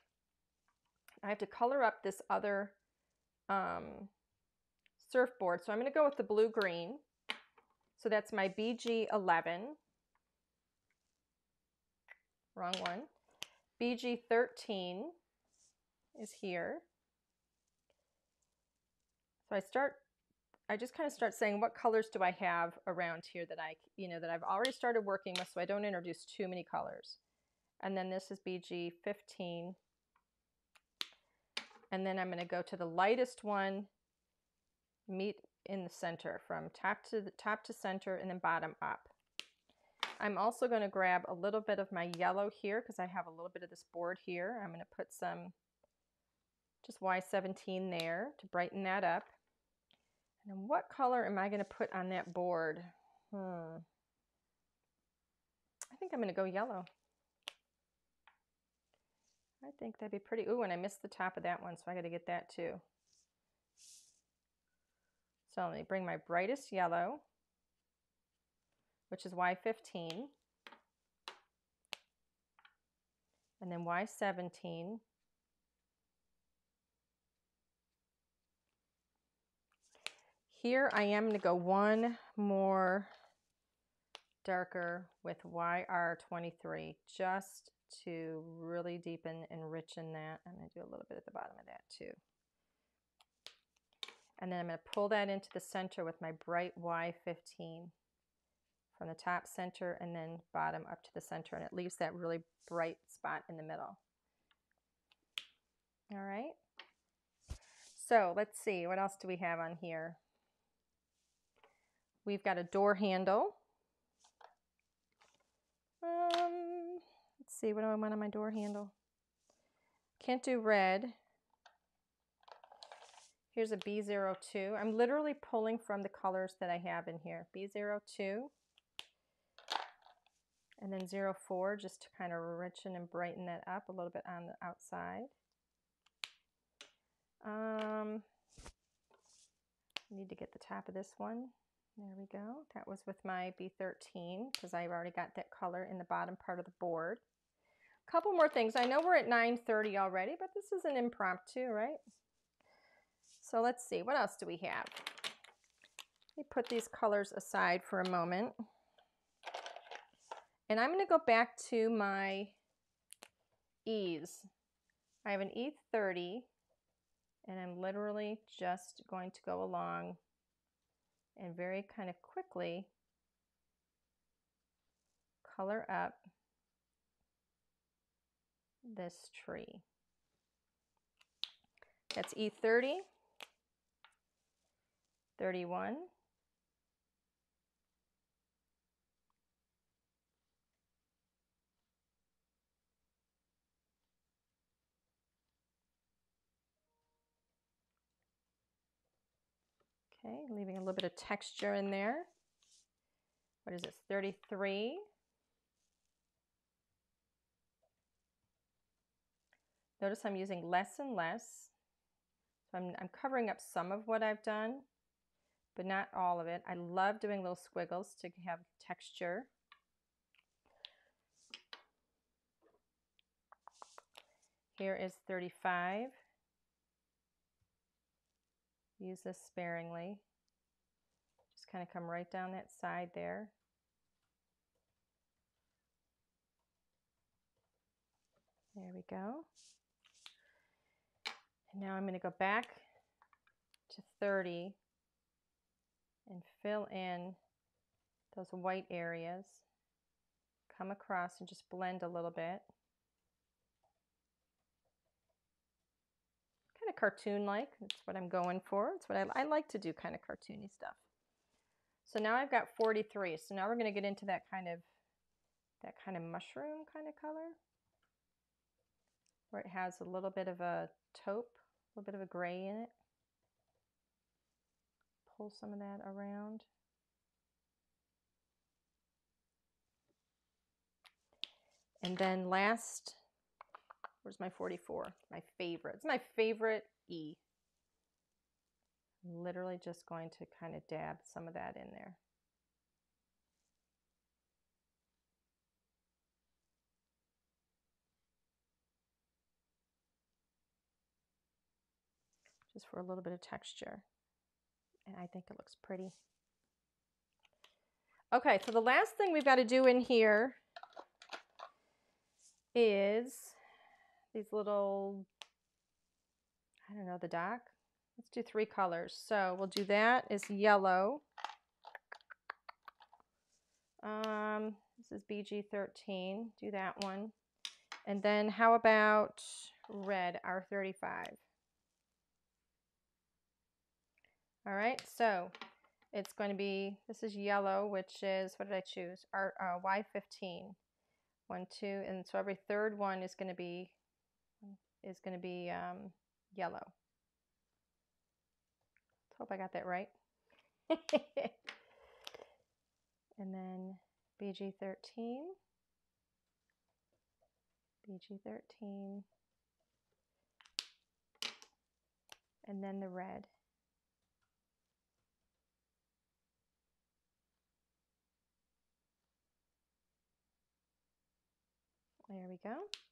I have to color up this other um, surfboard. So I'm going to go with the blue-green. So that's my BG11. Wrong one. BG13 is here. So I start, I just kind of start saying what colors do I have around here that I, you know, that I've already started working with so I don't introduce too many colors. And then this is BG 15. And then I'm going to go to the lightest one, meet in the center from top to the top to center and then bottom up. I'm also going to grab a little bit of my yellow here because I have a little bit of this board here. I'm going to put some just Y17 there to brighten that up. And what color am I going to put on that board? Hmm. I think I'm going to go yellow. I think that'd be pretty. Ooh, and I missed the top of that one, so I got to get that too. So let me bring my brightest yellow, which is Y15, and then Y17, Here I am going to go one more darker with YR23 just to really deepen and enrichen that. And I'm going to do a little bit at the bottom of that too. And then I'm going to pull that into the center with my bright Y15 from the top center and then bottom up to the center and it leaves that really bright spot in the middle. All right. So let's see, what else do we have on here? We've got a door handle. Um, let's see, what do I want on my door handle? Can't do red. Here's a B02. I'm literally pulling from the colors that I have in here. B02 and then 04 just to kind of richen and brighten that up a little bit on the outside. Um, need to get the top of this one. There we go. That was with my B13 because I've already got that color in the bottom part of the board. A couple more things. I know we're at 9.30 already, but this is an impromptu, right? So let's see. What else do we have? Let me put these colors aside for a moment. And I'm going to go back to my E's. I have an E30 and I'm literally just going to go along and very kind of quickly color up this tree. That's E30, 31, Okay, leaving a little bit of texture in there. What is this, 33? Notice I'm using less and less. So I'm, I'm covering up some of what I've done, but not all of it. I love doing little squiggles to have texture. Here is 35. Use this sparingly. Just kind of come right down that side there. There we go. And now I'm going to go back to 30 and fill in those white areas. Come across and just blend a little bit. Cartoon-like. That's what I'm going for. It's what I, I like to do, kind of cartoony stuff. So now I've got 43. So now we're going to get into that kind of that kind of mushroom kind of color where it has a little bit of a taupe, a little bit of a gray in it. Pull some of that around. And then last, where's my 44? My favorite. It's my favorite E. I'm literally just going to kind of dab some of that in there. just for a little bit of texture. And I think it looks pretty. Okay, so the last thing we've got to do in here is these little, I don't know, the dock. Let's do three colors. So we'll do that is yellow. Um, this is BG13. Do that one. And then how about red, R35? All right, so it's going to be, this is yellow, which is, what did I choose? Our, uh, Y15. One, two, and so every third one is going to be, is going to be um, yellow. Let's hope I got that right. and then BG13. BG13. And then the red. There we go.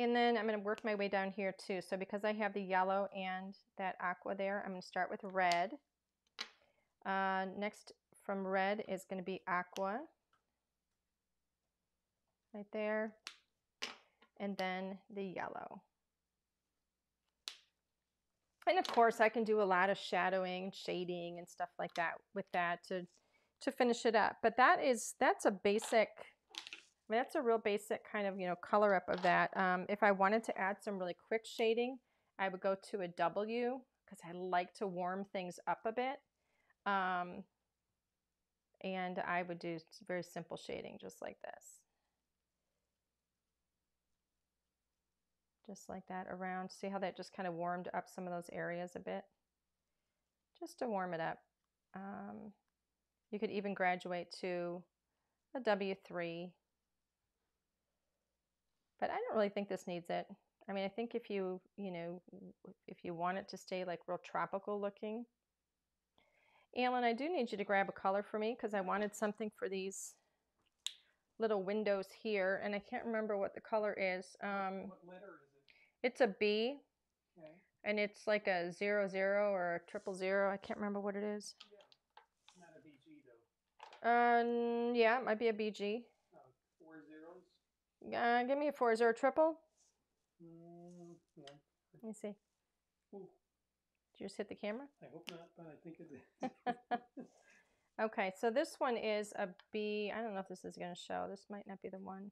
And then I'm going to work my way down here too. So because I have the yellow and that aqua there, I'm going to start with red. Uh, next from red is going to be aqua. Right there. And then the yellow. And of course I can do a lot of shadowing, shading and stuff like that with that to, to finish it up. But that is, that's a basic mean, that's a real basic kind of, you know, color up of that. Um, if I wanted to add some really quick shading, I would go to a W because I like to warm things up a bit. Um, and I would do very simple shading just like this. Just like that around. See how that just kind of warmed up some of those areas a bit? Just to warm it up. Um, you could even graduate to a W3 but I don't really think this needs it. I mean, I think if you, you know, if you want it to stay like real tropical looking. Alan, I do need you to grab a color for me because I wanted something for these little windows here. And I can't remember what the color is. Um, what letter is it? It's a B. Okay. And it's like a zero zero or a triple zero. I can't remember what it is. Yeah. It's Not a BG though. Um, yeah, it might be a BG. Uh, give me a four. Is there a triple? Mm. Let me see. Ooh, Did you just hit the camera? I hope not, but I think it is. okay, so this one is a B. I don't know if this is going to show. This might not be the one.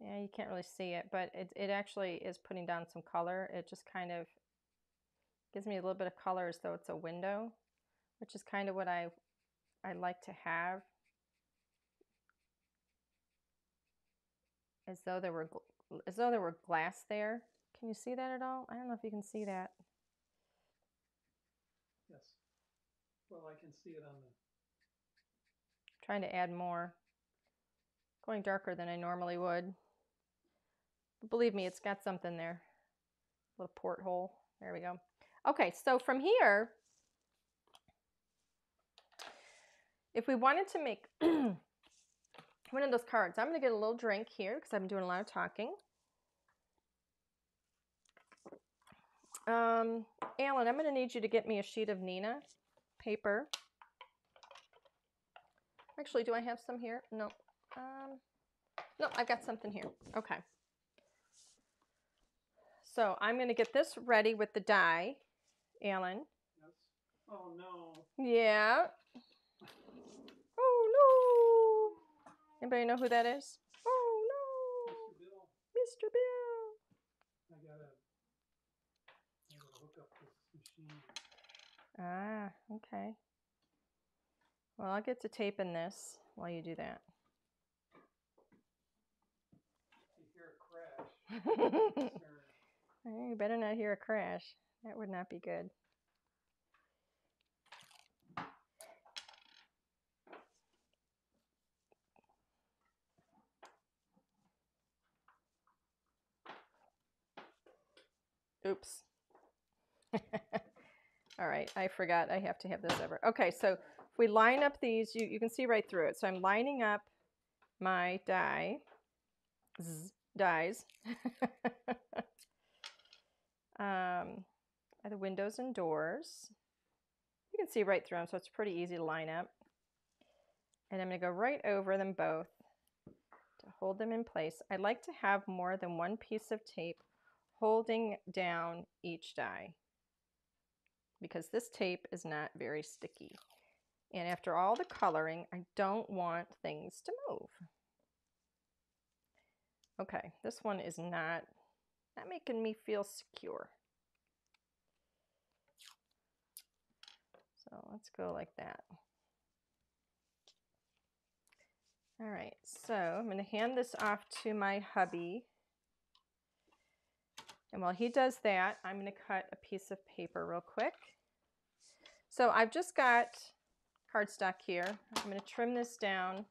Yeah, you can't really see it, but it, it actually is putting down some color. It just kind of gives me a little bit of color as though it's a window, which is kind of what I, I like to have. As though there were, as though there were glass there. Can you see that at all? I don't know if you can see that. Yes. Well, I can see it on the, trying to add more. Going darker than I normally would. But believe me, it's got something there. Little porthole. There we go. Okay, so from here, if we wanted to make one of those cards, I'm going to get a little drink here because I've been doing a lot of talking. Um, Alan, I'm going to need you to get me a sheet of Neenah paper. Actually, do I have some here? No. Um, no, I've got something here. Okay. So I'm going to get this ready with the die, Alan. yes. Oh, no. Yeah. Oh, no. Anybody know who that is? Oh, no. Mr. Bill, Mr. Bill. I gotta, I gotta hook up this machine. Ah, okay. Well, I'll get to taping this while you do that. You hear a crash, you better not hear a crash. That would not be good. Oops. All right, I forgot I have to have this over. Okay, so if we line up these, you, you can see right through it. So I'm lining up my die, zzz, dies, um, the windows and doors. You can see right through them, so it's pretty easy to line up. And I'm going to go right over them both to hold them in place. I like to have more than one piece of tape holding down each die because this tape is not very sticky. And after all the coloring, I don't want things to move. Okay, this one is not, not making me feel secure. So let's go like that. All right, so I'm going to hand this off to my hubby. And while he does that, I'm going to cut a piece of paper real quick. So I've just got cardstock here. I'm going to trim this down.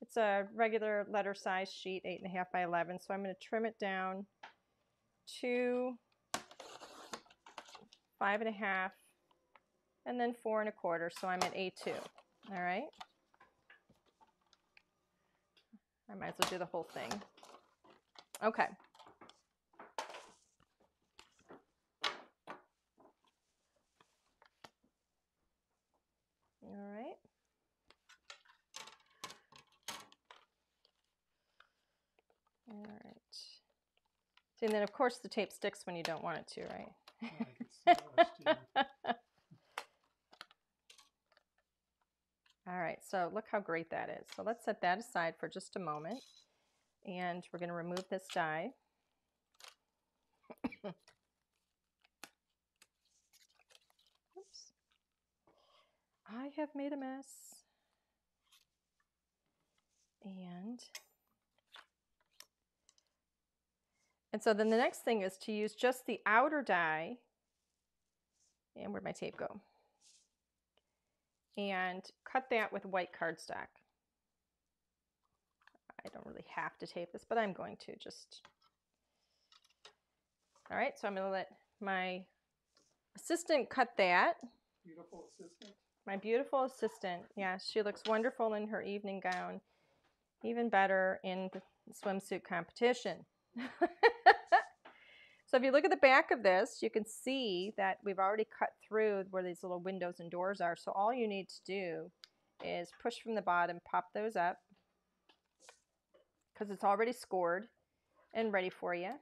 It's a regular letter size sheet, 8.5 by 11. So I'm going to trim it down to 5.5 and then 4 and a quarter. So I'm at A2. All right. I might as well do the whole thing. Okay. All right. All right. See, and then of course the tape sticks when you don't want it to, right? I can see ours too. All right, so look how great that is. So let's set that aside for just a moment. And we're going to remove this die. Oops. I have made a mess. And and so then the next thing is to use just the outer die. And where'd my tape go? And cut that with white cardstock. I don't really have to tape this, but I'm going to just. All right, so I'm going to let my assistant cut that. Beautiful assistant. My beautiful assistant. Yeah, she looks wonderful in her evening gown. Even better in the swimsuit competition. so if you look at the back of this, you can see that we've already cut through where these little windows and doors are. So all you need to do is push from the bottom, pop those up because it's already scored and ready for you.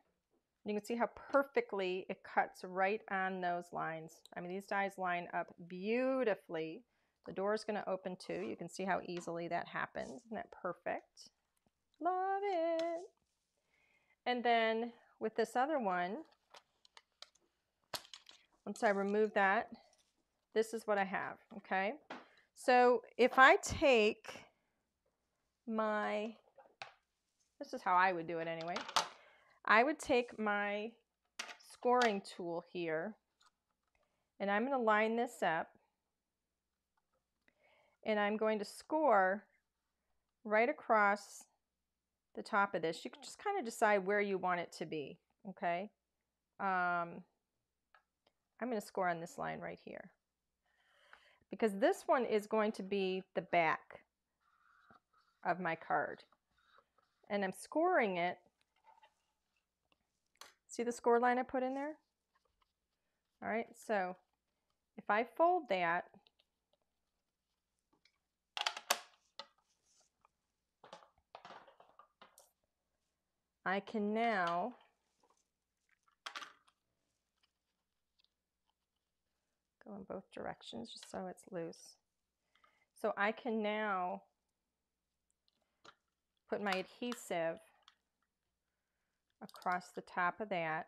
You can see how perfectly it cuts right on those lines. I mean, these dies line up beautifully. The door is going to open too. You can see how easily that happens. Isn't that perfect? Love it. And then with this other one, once I remove that, this is what I have, okay? So if I take my, this is how I would do it anyway. I would take my scoring tool here and I'm going to line this up and I'm going to score right across the top of this. You can just kind of decide where you want it to be, okay? Um, I'm going to score on this line right here because this one is going to be the back of my card. And I'm scoring it. See the score line I put in there? All right, so if I fold that, I can now go in both directions just so it's loose. So I can now put my adhesive across the top of that.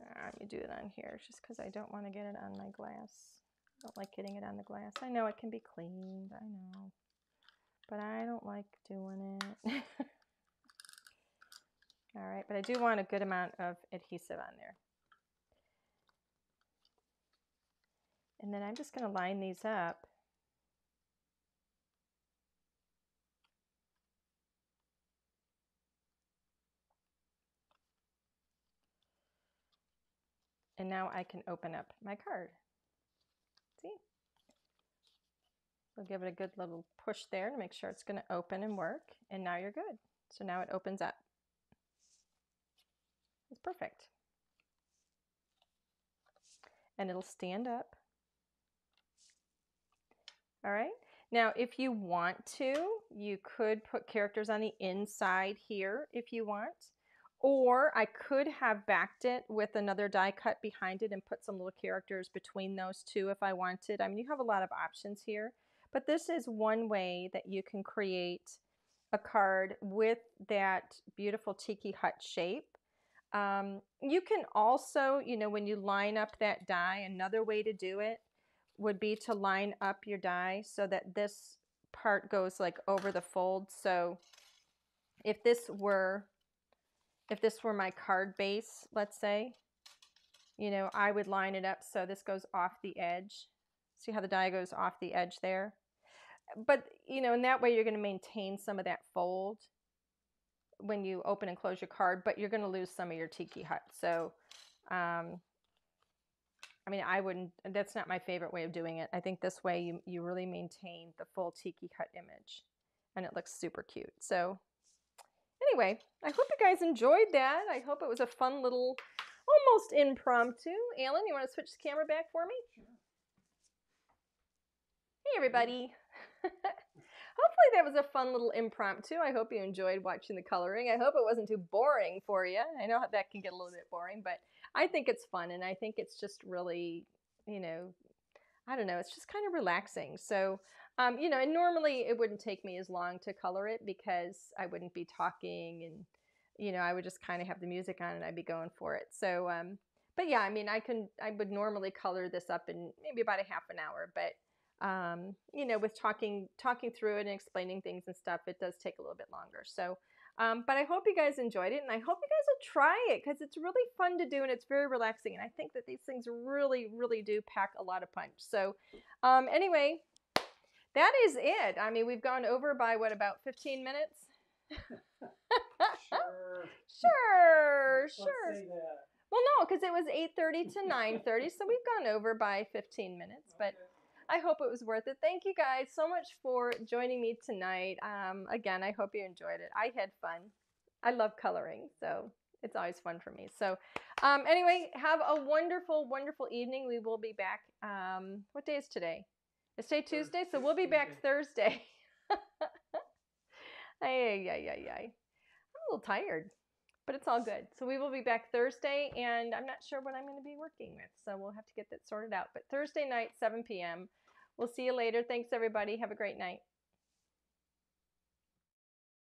Uh, let me do it on here just because I don't want to get it on my glass. I don't like getting it on the glass. I know it can be cleaned, I know. But I don't like doing it. All right, but I do want a good amount of adhesive on there. And then I'm just going to line these up. And now I can open up my card. See? We'll give it a good little push there to make sure it's going to open and work. And now you're good. So now it opens up. Perfect. And it'll stand up. All right. Now, if you want to, you could put characters on the inside here if you want. Or I could have backed it with another die cut behind it and put some little characters between those two if I wanted. I mean, you have a lot of options here. But this is one way that you can create a card with that beautiful tiki hut shape. Um, you can also, you know, when you line up that die, another way to do it would be to line up your die so that this part goes like over the fold. So if this were, if this were my card base, let's say, you know, I would line it up so this goes off the edge. See how the die goes off the edge there? But, you know, in that way you're going to maintain some of that fold when you open and close your card, but you're going to lose some of your tiki hut. So, um, I mean, I wouldn't, that's not my favorite way of doing it. I think this way you, you really maintain the full tiki hut image and it looks super cute. So anyway, I hope you guys enjoyed that. I hope it was a fun little, almost impromptu. Alan, you want to switch the camera back for me? Sure. Hey, everybody. Hopefully that was a fun little impromptu. I hope you enjoyed watching the coloring. I hope it wasn't too boring for you. I know that can get a little bit boring, but I think it's fun and I think it's just really, you know, I don't know, it's just kind of relaxing. So, um, you know, and normally it wouldn't take me as long to color it because I wouldn't be talking and, you know, I would just kind of have the music on and I'd be going for it. So, um, but yeah, I mean, I can, I would normally color this up in maybe about a half an hour, but um, you know, with talking talking through it and explaining things and stuff, it does take a little bit longer. So, um, but I hope you guys enjoyed it, and I hope you guys will try it because it's really fun to do and it's very relaxing. And I think that these things really, really do pack a lot of punch. So, um, anyway, that is it. I mean, we've gone over by what about 15 minutes? Sure. sure, sure. Well, no, because it was 8:30 to 9:30, so we've gone over by 15 minutes, but. I hope it was worth it. Thank you guys so much for joining me tonight. Um, again, I hope you enjoyed it. I had fun. I love coloring, so it's always fun for me. So, um, anyway, have a wonderful, wonderful evening. We will be back. Um, what day is today? It's today Tuesday, so we'll be back Thursday. ay, ay, ay, ay. I'm a little tired, but it's all good. So we will be back Thursday, and I'm not sure what I'm going to be working with, so we'll have to get that sorted out. But Thursday night, 7 p.m. We'll see you later. Thanks, everybody. Have a great night.